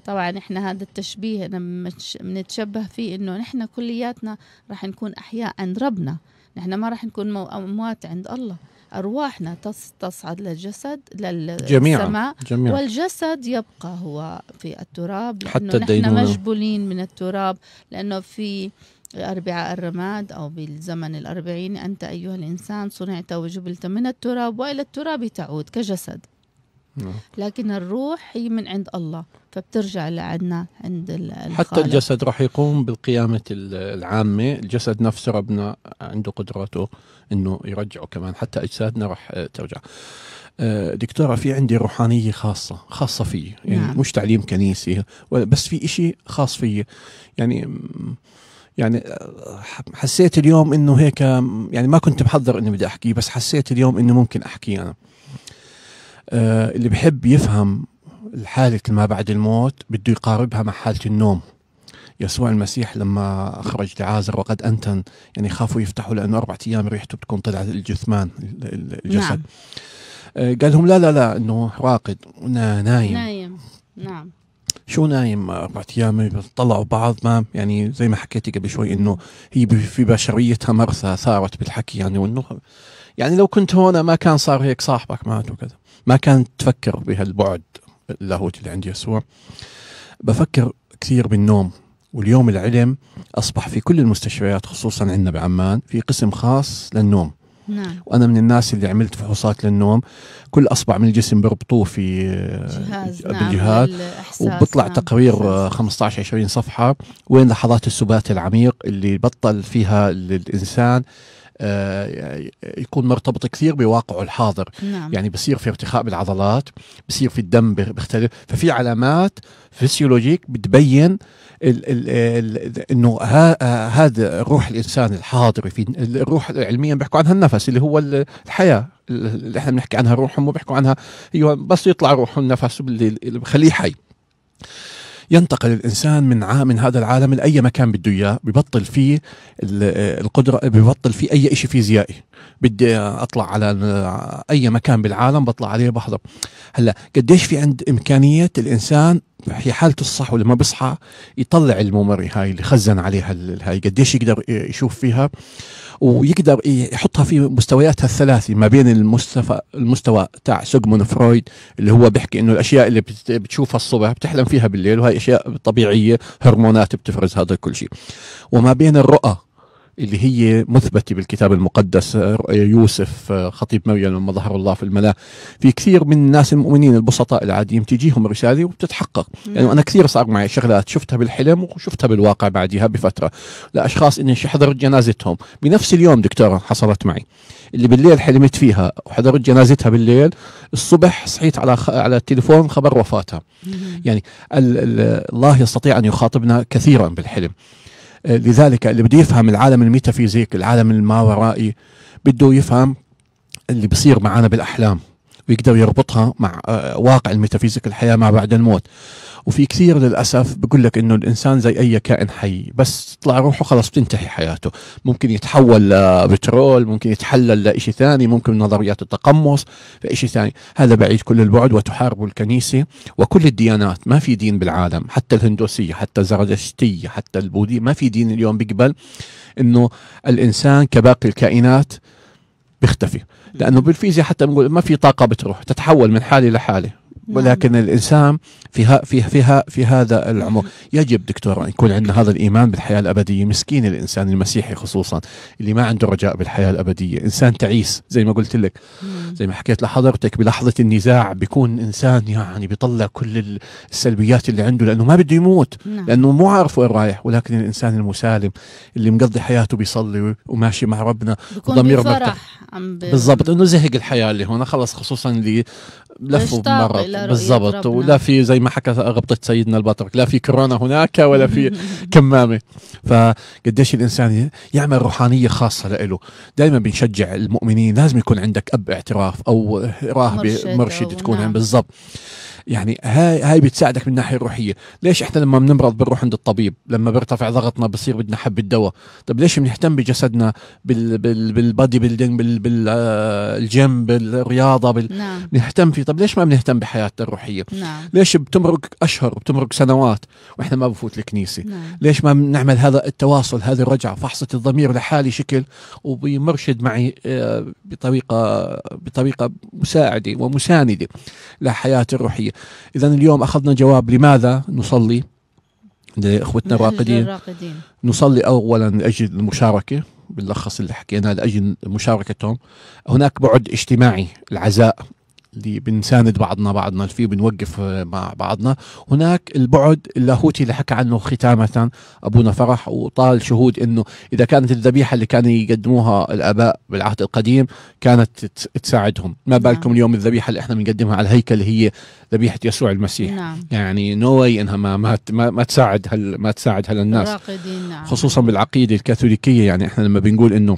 طبعا إحنا هذا التشبيه أنا بنتشبه فيه إنه نحن كلياتنا رح نكون أحياء عند ربنا. نحن ما رح نكون مو- اموات عند الله أرواحنا تص- تصعد للجسد للسماء
جميعا
والجسد يبقى هو في التراب
حتى
لأنه نحن
الدينونة.
مجبولين من التراب لأنه في أربعاء الرماد أو بالزمن الأربعين أنت أيها الإنسان صنعت وجبلت من التراب وإلى التراب تعود كجسد. لكن الروح هي من عند الله فبترجع لعندنا عند ال-
حتى
الخالق.
الجسد راح يقوم بالقيامة ال- العامة. الجسد نفسه ربنا عنده قدرته إنه يرجعه كمان. حتى أجسادنا راح ترجع. آه، دكتورة في عندي روحانية خاصة خاصة في يعني
نعم.
مش تعليم كنيسي بس في إشي خاص في يعني يعني آه، حسيت اليوم إنه هيك يعني ما كنت محضر إني بدي احكيه بس حسيت اليوم إنه ممكن احكيه أنا. اللي بحب يفهم الحالة ما بعد الموت بده يقاربها مع حالة النوم. يسوع المسيح لما أخرج لعازر وقد أنتن يعني خافوا يفتحوا لأنه أربعة أيام ريحته بتكون طلعت الجثمان الجسد.
نعم.
آه، قال لهم لا لا لا إنه راقد نا- نايم
نايم. نعم.
شو نايم؟ أربعة أيام طلعوا بعض ما يعني زي ما حكيتي قبل شوي إنه هي في بشريتها مرثى ثارت بالحكي يعني وإنه يعني لو كنت هون ما كان صار هيك صاحبك مات وكذا. ما كان تفكر بهالبعد اللاهوت اللي عند يسوع. بفكر كثير بالنوم واليوم العلم أصبح في كل المستشفيات خصوصا عندنا بعمان في قسم خاص للنوم.
نعم.
وأنا من الناس اللي عملت فحوصات للنوم. كل أصبع من الجسم بربطوه في
جهاز نعم
بالجهاز.
للإحساس،
وبيطلع
نعم.
تقرير
إحساس.
آه، 15 20 صفحة. وين لحظات السبات العميق اللي بطل فيها الانسان آه، يكون مرتبط كثير بواقعه الحاضر.
نعم.
يعني بصير في ارتخاء بالعضلات بصير في الدم بيختلف. ففي علامات فسيولوجيك بتبين ال ال ال إنه آه، هذا روح الإنسان الحاضر في الروح علميا بيحكوا عنها النفس اللي هو ال- الحياة اللي إحنا بنحكي عنها الروح هم بيحكوا عنها هي بس يطلع روح النفس اللي بخليه حي. ينتقل الإنسان من ع... من هذا العالم لاي مكان بده إياه ببطل فيه ال- القدرة ببطل فيه أي شيء فيزيائي. بدي أطلع على أي مكان بالعالم بطلع عليه بحضر. هلأ قديش في عند إمكانية الإنسان في حالته الصح ولما بيصحى يطلع ال memory هاي اللي خزن عليها هاي قديش يقدر يشوف فيها ويقدر يحطها في مستوياتها الثلاثه ما بين المستوى المستوى تاع سيغموند فرويد اللي هو بيحكي إنه الأشياء اللي بت- بتشوفها الصبح بتحلم فيها بالليل وهي أشياء طبيعية هرمونات بتفرز هذا كل شيء. وما بين الرؤى اللي هي مثبتة بالكتاب المقدس رؤيا يوسف خطيب مريم لما ظهر الله في الملاء في كثير من الناس المؤمنين البسطاء العاديين تجيهم رسالة وبتتحقق. يعني أنا كثير صار معي شغلات شفتها بالحلم وشفتها بالواقع بعدها بفترة. لأشخاص إني حضرت جنازتهم. بنفس اليوم دكتورة حصلت معي. اللي بالليل حلمت فيها وحضرت جنازتها بالليل الصبح صحيت على خ... على التليفون خبر وفاتها. يعني ال... ال... الله يستطيع أن يخاطبنا كثيرا بالحلم. آه، لذلك اللي بده يفهم العالم الميتافيزيك العالم الماورائي بده يفهم اللي بصير معنا بالأحلام. ويقدر يربطها مع آه، واقع الميتافيزيك الحياة ما بعد الموت. وفي كثير للأسف بقول لك إنه الإنسان زي أي كائن حي بس تطلع روحه خلاص بتنتهي حياته. ممكن يتحول لبترول ممكن يتحلل لشيء ثاني ممكن نظريات التقمص لشيء ثاني. هذا بعيد كل البعد وتحارب الكنيسة وكل الديانات. ما في دين بالعالم حتى الهندوسية حتى الزرادشتية حتى البوذية ما في دين اليوم بيقبل إنه الإنسان كباقي الكائنات بيختفي. لأنه بالفيزياء حتى بنقول ما في طاقة بتروح تتحول من حالة لحاله ولكن الإنسان في ها في فيها في هذا العمر يجب دكتور أن يكون عندنا هذا الإيمان بالحياة الأبدية. مسكين الإنسان المسيحي خصوصا اللي ما عنده رجاء بالحياة الأبدية. إنسان تعيس زي ما قلت لك. زي ما حكيت لحضرتك بلحظة النزاع بيكون إنسان يعني بيطلع كل السلبيات اللي عنده لأنه ما بده يموت
نعم.
لأنه مو عارف وين رايح. ولكن الإنسان المسالم اللي مقضي حياته بيصلي وماشي مع ربنا ضميره. بالضبط إنه زهق الحياة اللي هون خلص خصوصا اللي لفوا
رؤية
بالضبط. ولا في زي ما حكى غبطة سيدنا البطرك لا في كورونا هناك ولا في كمامة. فقديش الإنسان يعمل روحانية خاصة له دائما بنشجع المؤمنين. لازم يكون عندك أب اعتراف أو راهبه
مرشد
مرشد,
أو
تكون
نعم.
بالضبط. يعني هاي هاي بتساعدك من الناحية الروحية، ليش إحنا لما بنمرض بنروح عند الطبيب، لما بيرتفع ضغطنا بصير بدنا حبة دواء، طب ليش بنهتم بجسدنا بال بال بال body building بال بالجيم بالرياضة بال
نعم.
نهتم فيه، طب ليش ما بنهتم بحياتنا الروحية؟
نعم.
ليش بتمرق أشهر بتمرق سنوات وإحنا ما بفوت الكنيسة؟
نعم.
ليش ما بنعمل هذا التواصل هذه الرجعة؟ فحصة الضمير لحالي شكل وبمرشد معي آه، بطريقة بطريقة مساعدة ومساندة لحياتي الروحية إذا اليوم أخذنا جواب لماذا نصلي لإخوتنا الراقدين؟ نصلي أولا لأجل المشاركة باللخص اللي حكيناه لأجل مشاركتهم. هناك بعد اجتماعي العزاء اللي بنساند بعضنا بعضنا فيه بنوقف آه، مع بعضنا. هناك البعد اللاهوتي اللي حكى عنه ختامة أبونا فرح وطال شهود أنه إذا كانت الذبيحة اللي كانوا يقدموها الآباء بالعهد القديم كانت تساعدهم. ما بالكم
نعم.
اليوم الذبيحة اللي إحنا بنقدمها على الهيكل اللي هي ذبيحة يسوع المسيح؟
نعم.
يعني no way إنها ما ما ما, تساعد هال ما تساعد هالناس.
الراقدين نعم.
خصوصا بالعقيدة الكاثوليكية يعني إحنا لما بنقول إنه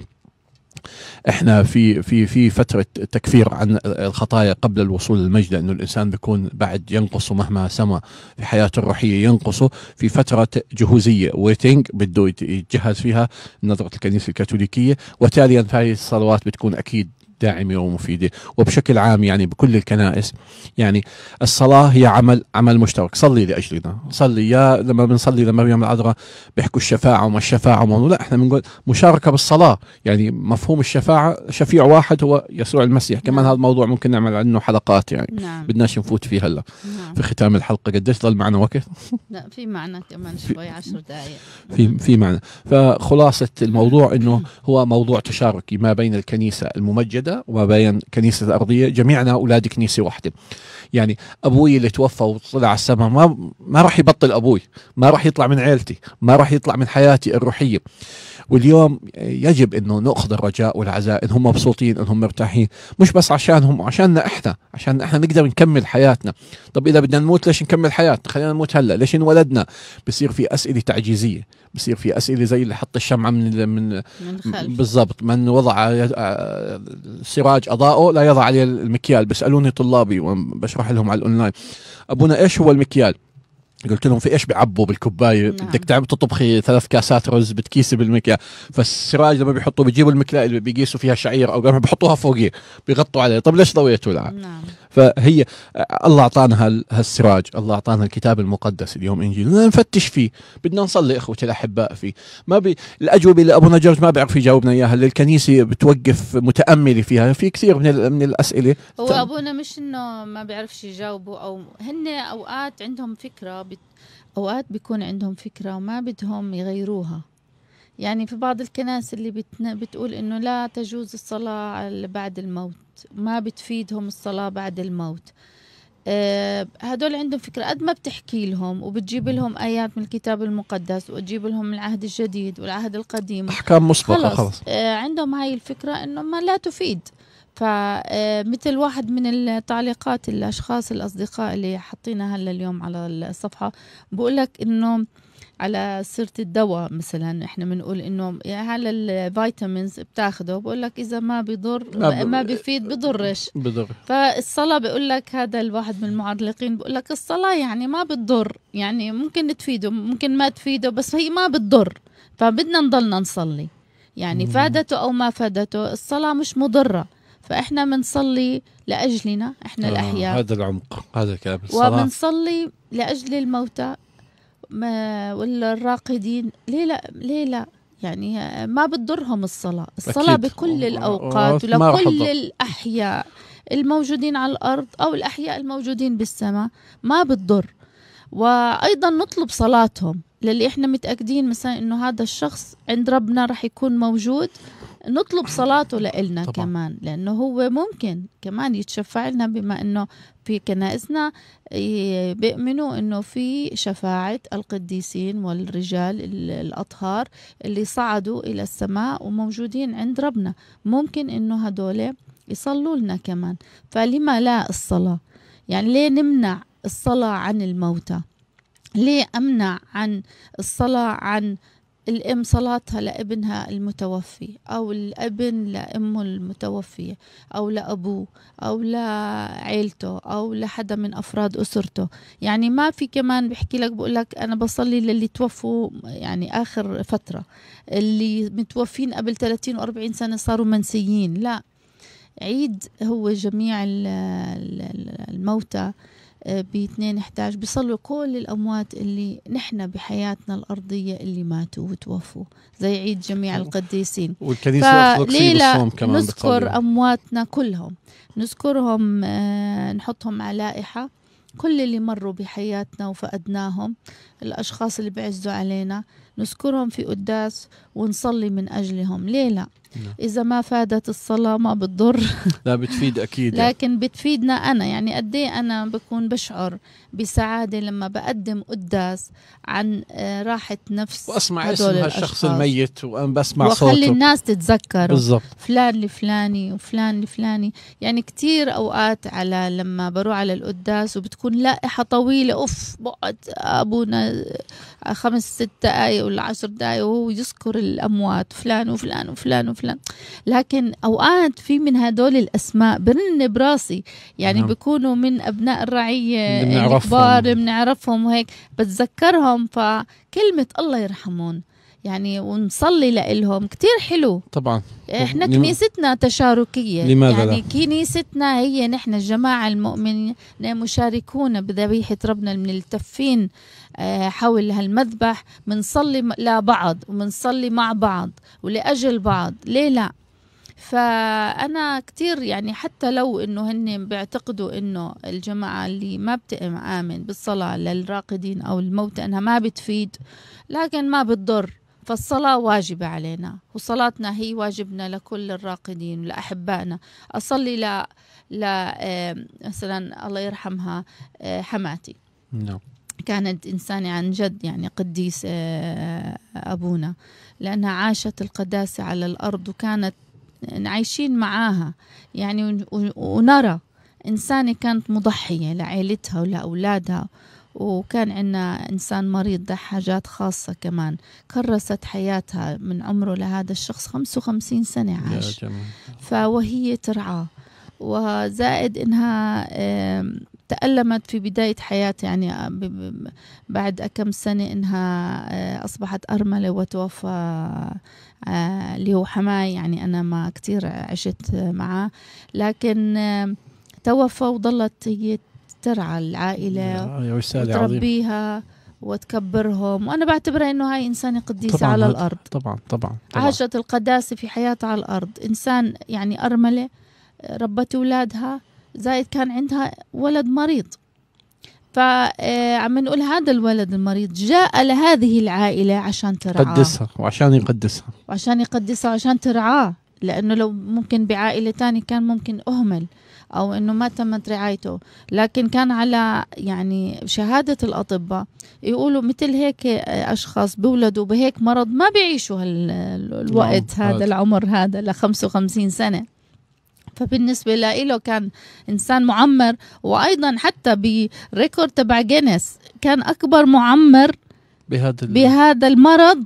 إحنا في في في فترة تكفير عن الخطايا قبل الوصول للمجد لأنه الإنسان بيكون بعد ينقص مهما سما في حياته الروحية ينقصه في فترة جهوزية. ويتنج بده يتجهز فيها نظرة الكنيسة الكاثوليكية. وتاليا فهذه الصلوات بتكون أكيد داعمه ومفيده وبشكل عام يعني بكل الكنائس يعني الصلاة هي عمل عمل مشترك. صلي لأجلنا. صلي. يا لما بنصلي لمريم العذراء بيحكوا الشفاعة وما الشفاعة وما لا إحنا بنقول مشاركة بالصلاة. يعني مفهوم الشفاعة شفيع واحد هو يسوع المسيح. كمان
نعم.
هذا الموضوع ممكن نعمل عنه حلقات يعني.
نعم.
بدناش نفوت فيه هلا.
نعم.
في ختام الحلقة قديش ضل معنا وقت؟
لا في معنى كمان شوي عشر دقائق
في في معنى فخلاصة الموضوع إنه هو موضوع تشاركي ما بين الكنيسة الممجده وما بين الكنيسه الأرضية جميعنا أولاد كنيسة واحدة. يعني أبوي اللي توفى وطلع على السماء ما ما راح يبطل أبوي ما راح يطلع من عيلتي ما راح يطلع من حياتي الروحية. واليوم يجب إنه نأخذ الرجاء والعزاء انهم مبسوطين انهم مرتاحين. مش بس عشانهم عشاننا إحنا عشان إحنا نقدر نكمل حياتنا. طب إذا بدنا نموت ليش نكمل حياتنا؟ خلينا نموت هلأ. ليش انولدنا بصير في أسئلة تعجيزية. بصير في أسئلة زي اللي حط الشمعة من من
من
بالضبط من وضع آه، سراج اضاءه لا يضع عليه المكيال. بيسألوني طلابي وبشرح لهم على الأونلاين. أبونا إيش هو المكيال؟ قلت لهم في إيش بيعبوا بالكوباية؟
نعم.
بدك تعمل تطبخي ثلاث كاسات رز بتكيسي بالمكيال. فالسراج لما بيحطوا بيجيبوا المكيال اللي بيقيسوا فيها شعير أو بيحطوها فوقيه بيغطوا عليه. طب ليش ضويتوا لا
نعم.
فهي الله أعطانا هال- هالسراج الله أعطانا الكتاب المقدس اليوم إنجيل بدنا نفتش فيه. بدنا نصلي اخوتي الأحباء فيه. ما بي الأجوبة اللي ابونا جورج ما بيعرف يجاوبنا إياها اللي الكنيسة بتوقف متأملة فيها في كثير من ال- من الأسئلة.
هو
طب-
أبونا مش إنه ما بيعرفش يجاوبوا أو هن أوقات عندهم فكرة بت... أوقات بيكون عندهم فكرة وما بدهم يغيروها. يعني في بعض الكنائس اللي بتن... بتقول إنه لا تجوز الصلاة بعد الموت. ما بتفيدهم الصلاة بعد الموت. آه، هدول عندهم فكرة قد ما بتحكي لهم وبتجيب لهم آيات من الكتاب المقدس وتجيب لهم العهد الجديد والعهد القديم.
أحكام مسبقة
خلص,
خلص.
آه عندهم هاي الفكرة إنه ما لا تفيد. فمثل واحد من التعليقات الأشخاص الأصدقاء اللي حطينا هلا اليوم على الصفحة بقول لك إنه على سيرة الدواء مثلا. إحنا بنقول إنه هلا الفيتامينز بتاخده بقول لك إذا ما بيضر
ما ب-
ما بيفيد بضرش.
بضر.
فالصلاة بيقول لك هذا الواحد من المعلقين بيقول لك الصلاة يعني ما بتضر. يعني ممكن تفيده ممكن ما تفيده بس هي ما بتضر. فبدنا نضلنا نصلي. يعني. فادته أو ما فادته الصلاة مش مضرة. فإحنا بنصلي لأجلنا إحنا
آه
الأحياء.
هذا العمق هذا الكلام.
وبنصلي لأجل الموتى. ما والراقدين ليه لا؟ ليه لا؟ يعني ما بتضرهم الصلاة. الصلاة
أكيد.
بكل الأوقات
راح
ولكل. الأحياء. الموجودين على الأرض أو الأحياء الموجودين بالسماء ما بتضر. وأيضا نطلب صلاتهم. للي إحنا متأكدين مثلا إنه هذا الشخص عند ربنا رح يكون موجود نطلب صلاته لإلنا
طبعاً.
كمان. لأنه هو ممكن كمان يتشفع لنا بما إنه في كنائسنا بيؤمنوا إنه في شفاعة القديسين والرجال ال- الأطهار اللي صعدوا إلى السماء وموجودين عند ربنا. ممكن إنه هدول يصلوا لنا كمان. فلما لا الصلاة؟ يعني ليه نمنع الصلاة عن الموتى؟ ليه أمنع عن الصلاة عن الأم صلاتها لابنها المتوفي أو الأبن لأمه المتوفية أو لأبوه أو لعيلته أو لحدا من أفراد أسرته. يعني ما في كمان بحكي لك بقول لك أنا بصلي للي توفوا يعني آخر فترة. اللي متوفين قبل 30 و40 سنة صاروا منسيين. لا عيد هو جميع ال- ال- الموتى. ب 2 11 بيصلوا كل الأموات اللي نحن بحياتنا الأرضية اللي ماتوا وتوفوا زي عيد جميع القديسين. لا
بالصوم كمان
نذكر
بتصلي
أمواتنا كلهم. نذكرهم آه، نحطهم على لائحة. كل اللي مروا بحياتنا وفقدناهم الأشخاص اللي بعزوا علينا نذكرهم في قداس ونصلي من أجلهم. ليه لا. إذا ما فادت الصلاة ما بتضر.
لا بتفيد أكيد يعني.
لكن بتفيدنا أنا. يعني قد إيه أنا بكون بشعر بسعادة لما بقدم قداس عن آه، راحة نفس
وأسمع
هدول
اسم هالشخص. الميت وأنا بسمع صوته.
الناس تتذكره.
بالضبط.
فلان لفلاني وفلان لفلاني. يعني كتير أوقات على لما بروح على القداس وبتكون لائحة طويلة أوف بقعد أبونا خمس ست دقايق ولا عشر دقايق وهو يذكر الأموات فلان وفلان وفلان وفلان فلان لكن أوقات في من هدول الأسماء برن براسي يعني
نعم.
بيكونوا من أبناء الرعية
اللي بنعرفهم.
الكبار بنعرفهم وهيك بتذكرهم فكلمة الله يرحمون يعني ونصلي لإلهم. كتير حلو.
طبعا.
إحنا
لم-
كنيستنا تشاركية.
لماذا
يعني
لا؟
كنيستنا هي نحن الجماعة المؤمنين مشاركون بذبيحة ربنا الملتفين آه، حول هالمذبح. بنصلي لبعض وبنصلي مع بعض ولأجل بعض. ليه لا؟ فأنا كتير يعني حتى لو إنه هن بيعتقدوا إنه الجماعة اللي ما بتآمن بالصلاة للراقدين أو الموتى إنها ما بتفيد لكن ما بتضر. فالصلاة واجبة علينا وصلاتنا هي واجبنا لكل الراقدين ولأحبائنا أصلي ل ل مثلا الله يرحمها آه، حماتي.
نعم.
كانت إنسانة عن جد يعني قديس آه، أبونا لأنها عاشت القداسة على الأرض وكانت عايشين معاها. يعني ون- ون- ونرى إنسانة كانت مضحية لعائلتها ولأولادها. وكان عندنا إنسان مريض ذا حاجات خاصة كمان. كرست حياتها من عمره لهذا الشخص 55 سنة عاش. فوهي ترعاه. وزائد إنها آم، تألمت في بداية حياتها يعني آه، بعد كم سنة إنها آه، أصبحت أرملة وتوفى آه، اللي هو حماي يعني أنا ما كتير عشت معاه. لكن توفى وظلت هي ترعى العائلة وتربيها وتكبرهم. وأنا بعتبرها إنه هاي إنسانة قديسة على الأرض.
طبعا طبعا طبعا.
عاشت القداسة في حياتها على الأرض. إنسان يعني أرملة ربت أولادها زائد كان عندها ولد مريض. فعم نقول هذا الولد المريض جاء لهذه العائلة عشان ترعاه.
قدسها وعشان يقدسها.
وعشان يقدسها وعشان ترعاه. لأنه لو ممكن بعائلة تانية كان ممكن أهمل. أو إنه ما تمت رعايته لكن كان على يعني شهادة الأطباء يقولوا مثل هيك أشخاص بولدوا بهيك مرض ما بيعيشوا الوقت
نعم،
هذا
هذا.
العمر هذا ل 55 سنة فبالنسبة له كان إنسان معمر وأيضا حتى ب record تبع جينيس كان أكبر معمر
بهذا
بهذا المرض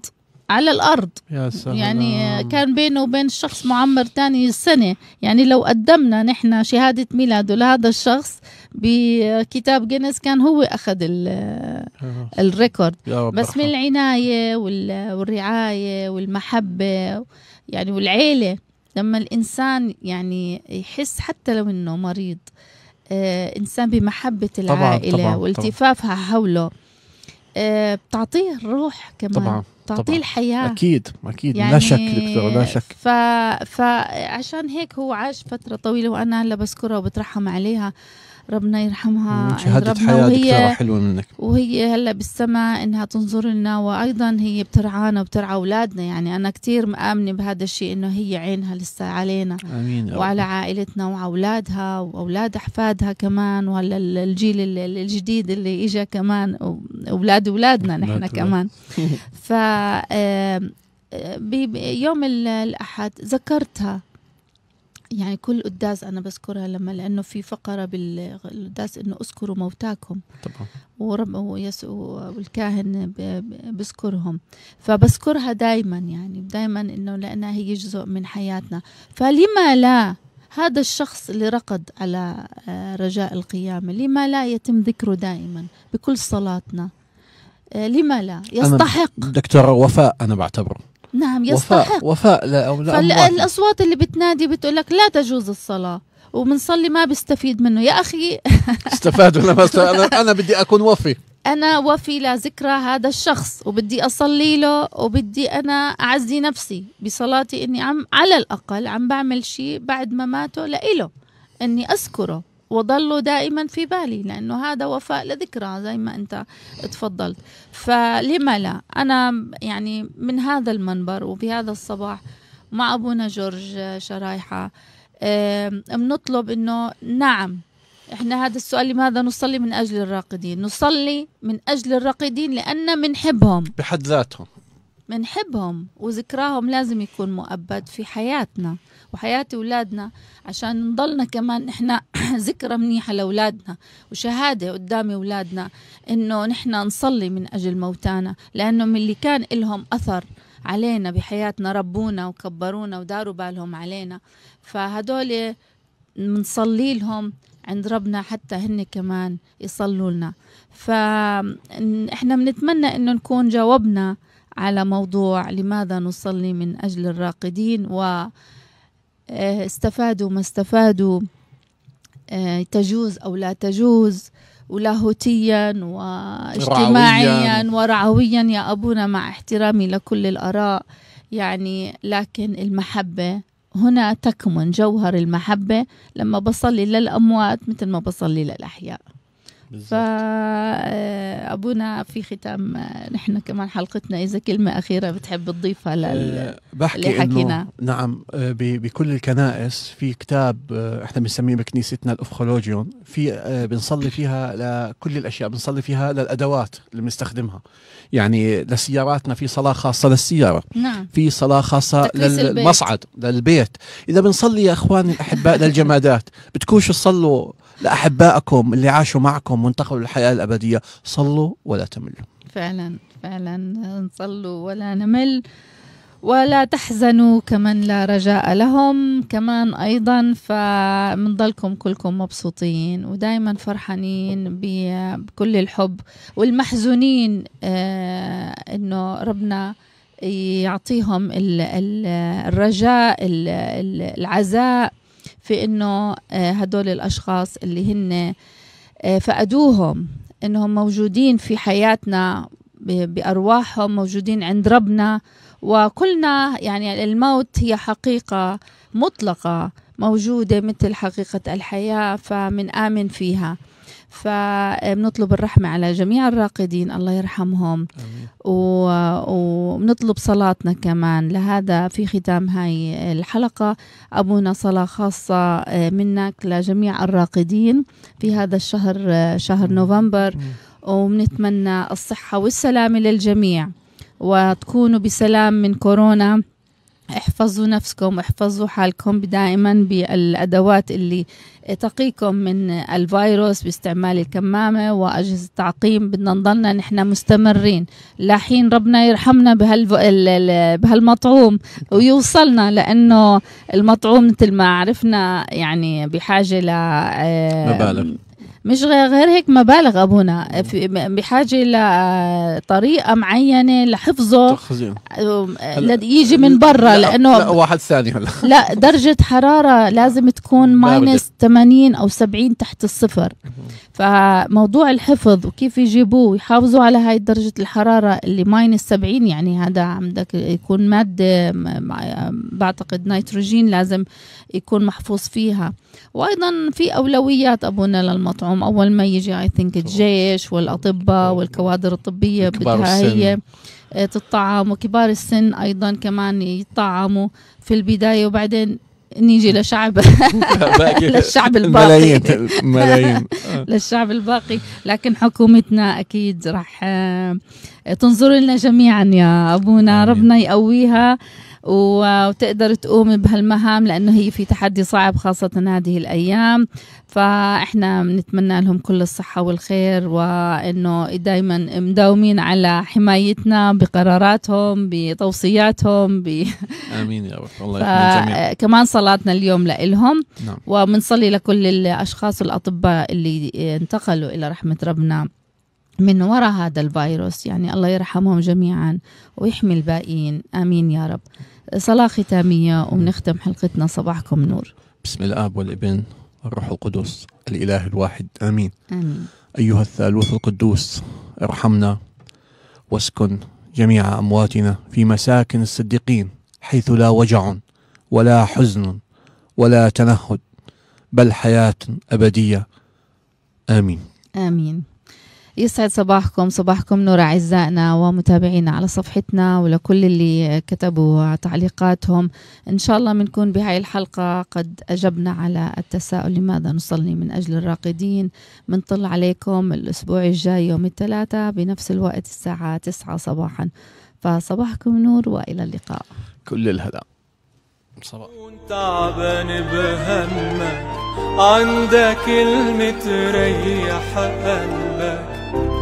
على الأرض.
يا سلام.
يعني كان بينه وبين الشخص معمر تاني سنة. يعني لو قدمنا نحن شهادة ميلاده لهذا الشخص بكتاب جينيس كان هو أخذ
آه،
الريكورد. بس من. العناية وال- والرعاية والمحبة يعني والعيلة. لما الإنسان يعني يحس حتى لو إنه مريض آه إنسان بمحبة العائلة
طبعاً،
والتفافها حوله آه بتعطيه الروح كمان.
طبعا.
تعطيه
طبعاً.
الحياة.
أكيد أكيد.
يعني
لا شك دكتور لا شك.
ف... فعشان هيك هو عاش فترة طويلة وأنا هلا بذكرها وبترحم عليها. ربنا يرحمها عند
شهادة
ربنا
حياة
وهي
دكتورة حلوة منك.
وهي هلا بالسماء إنها تنظر لنا وأيضا هي بترعانا وبترعى أولادنا. يعني أنا كتير مآمنة بهذا الشيء إنه هي عينها لسه علينا.
آمين يا رب.
وعلى عائلتنا وأولادها وأولاد أحفادها كمان وعلى ال- الجيل ال- ال- الجديد اللي إجا كمان أولاد أولادنا نحن كمان. ف آه، يوم ال- الأحد ذكرتها. يعني كل قداس أنا بذكرها لما لأنه في فقرة بالقداس إنه اذكروا موتاكم.
طبعا.
ورب ويسوع والكاهن بذكرهم. فبذكرها دائما يعني دائما إنه لأنها هي جزء من حياتنا. فلما لا هذا الشخص اللي رقد على آه، رجاء القيامة لما لا يتم ذكره دائما بكل صلاتنا. آه، لما لا يستحق.
دكتورة وفاء أنا بعتبره.
نعم يستحق.
وفاء وفاء لا
فالأصوات اللي بتنادي بتقول لك لا تجوز الصلاة وبنصلي ما بيستفيد منه. يا أخي
استفاد ولا ما استفاد؟ أنا أنا بدي أكون وفي.
أنا وفي لذكرى هذا الشخص وبدي أصلي له وبدي أنا أعزي نفسي بصلاتي إني عم على الأقل عم بعمل شيء بعد ما ماته لإله إني أذكره. وضله دائما في بالي لأنه هذا وفاء لذكرى زي ما أنت تفضلت. فلما لا أنا يعني من هذا المنبر وبهذا الصباح مع أبونا جورج شرايحة آم، بنطلب إنه نعم إحنا هذا السؤال لماذا نصلي من أجل الراقدين؟ نصلي من أجل الراقدين لأن منحبهم.
بحد ذاتهم.
منحبهم وذكراهم لازم يكون مؤبد في حياتنا. وحياة أولادنا عشان نضلنا كمان إحنا ذكرى منيحة لأولادنا وشهادة قدام أولادنا إنه نحن نصلي من أجل موتانا لأنه من اللي كان لهم أثر علينا بحياتنا ربونا وكبرونا وداروا بالهم علينا. فهدول بنصلي لهم عند ربنا حتى هن كمان يصلوا لنا. فاحنا بنتمنى إنه نكون جاوبنا على موضوع لماذا نصلي من أجل الراقدين و استفادوا ما استفادوا آه، تجوز أو لا تجوز ولاهوتيا واجتماعيا ورعويا. يا أبونا مع احترامي لكل الآراء يعني لكن المحبة هنا تكمن جوهر المحبة لما بصلي للأموات مثل ما بصلي للأحياء. فأبونا في ختام نحن كمان حلقتنا إذا كلمة أخيرة بتحب تضيفها لل...
أه بحكي اللي حكينا. نعم آه، بكل الكنائس في كتاب آه، إحنا بنسميه بكنيستنا الأفخولوجيون. في بنصلي فيها لكل الأشياء بنصلي فيها للأدوات اللي بنستخدمها. يعني لسياراتنا في صلاة خاصة للسيارة.
نعم.
في صلاة خاصة للمصعد للبيت. إذا بنصلي يا أخواني الأحباء للجمادات بتكونش تصلوا لأحبائكم اللي عاشوا معكم وانتقلوا للحياة الأبدية صلوا ولا تملوا.
فعلا فعلا نصلوا ولا نمل. ولا تحزنوا كمن لا رجاء لهم. كمان أيضا فمنضلكم كلكم مبسوطين ودايما فرحانين بكل الحب والمحزونين آه إنه ربنا يعطيهم الرجاء العزاء. في إنه آه، هدول الأشخاص اللي هن آه، فقدوهم إنهم موجودين في حياتنا بأرواحهم موجودين عند ربنا. وكلنا يعني الموت هي حقيقة مطلقة موجودة مثل حقيقة الحياة فمن آمن فيها. فبنطلب الرحمة على جميع الراقدين الله يرحمهم. وبنطلب صلاتنا كمان. لهذا في ختام هاي الحلقة. أبونا صلاة خاصة آه، منك لجميع الراقدين في هذا الشهر آه، شهر نوفمبر. وبنتمنى الصحة والسلامة للجميع. وتكونوا بسلام من كورونا. احفظوا نفسكم احفظوا حالكم. دائما بالأدوات اللي تقيكم من الفيروس باستعمال الكمامة وأجهزة التعقيم. بدنا نضلنا نحن مستمرين. لحين ربنا يرحمنا بهالمطعوم ويوصلنا لأنه المطعوم مثل ما عرفنا يعني بحاجة ل
مبالغ.
مش غير هيك مبالغ أبونا. بحاجة لطريقه معينة لحفظه تخزين. يجي من برا لأنه
لا واحد ثاني هلا.
لا درجة حرارة لازم تكون minus 80 أو 70 تحت الصفر. فموضوع الحفظ وكيف يجيبوه ويحافظوا على هاي درجة الحرارة اللي minus 70 يعني هذا عندك يكون مادة بعتقد نيتروجين لازم يكون محفوظ فيها. وأيضا في أولويات أبونا للمطعوم أول ما يجي اي ثينك الجيش والأطباء والكوادر الطبية بدها هي آه، تطعم وكبار السن أيضا كمان يطعموا في البداية وبعدين نيجي لشعب. للشعب الباقي.
ملايين ملايين.
للشعب الباقي. لكن حكومتنا أكيد راح آه، تنظر لنا جميعا يا أبونا. ربنا يقويها. وتقدر تقوم بهالمهام لأنه هي في تحدي صعب خاصة هذه الأيام. فإحنا بنتمنى لهم كل الصحة والخير وإنه دايما مداومين على حمايتنا بقراراتهم بتوصياتهم ب...
آمين يا رب. الله
كمان صلاتنا اليوم لإلهم. نعم. وبنصلي لكل الأشخاص الأطباء اللي انتقلوا إلى رحمة ربنا. من وراء هذا الفيروس يعني الله يرحمهم جميعا ويحمي الباقيين آمين يا رب. صلاة ختامية ونختم حلقتنا صباحكم نور.
بسم الآب والابن والروح القدس الإله الواحد. آمين.
آمين.
أيها الثالوث القدوس ارحمنا واسكن جميع أمواتنا في مساكن الصديقين حيث لا وجع ولا حزن ولا تنهد بل حياة أبدية. آمين.
آمين. يسعد صباحكم صباحكم نور أعزائنا ومتابعينا على صفحتنا ولكل اللي كتبوا تعليقاتهم. إن شاء الله بنكون بهاي الحلقة قد أجبنا على التساؤل لماذا نصلي من أجل الراقدين. بنطل عليكم الأسبوع الجاي يوم الثلاثاء بنفس الوقت الساعة 9 صباحا. فصباحكم نور وإلى اللقاء.
كل الهدى
صباح تعبان بهمك. عندك كلمة تريح قلبك.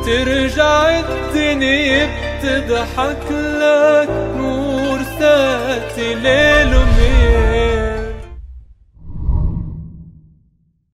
ترجع الدنيا بتضحك لك. نور ساتي ليل وميل.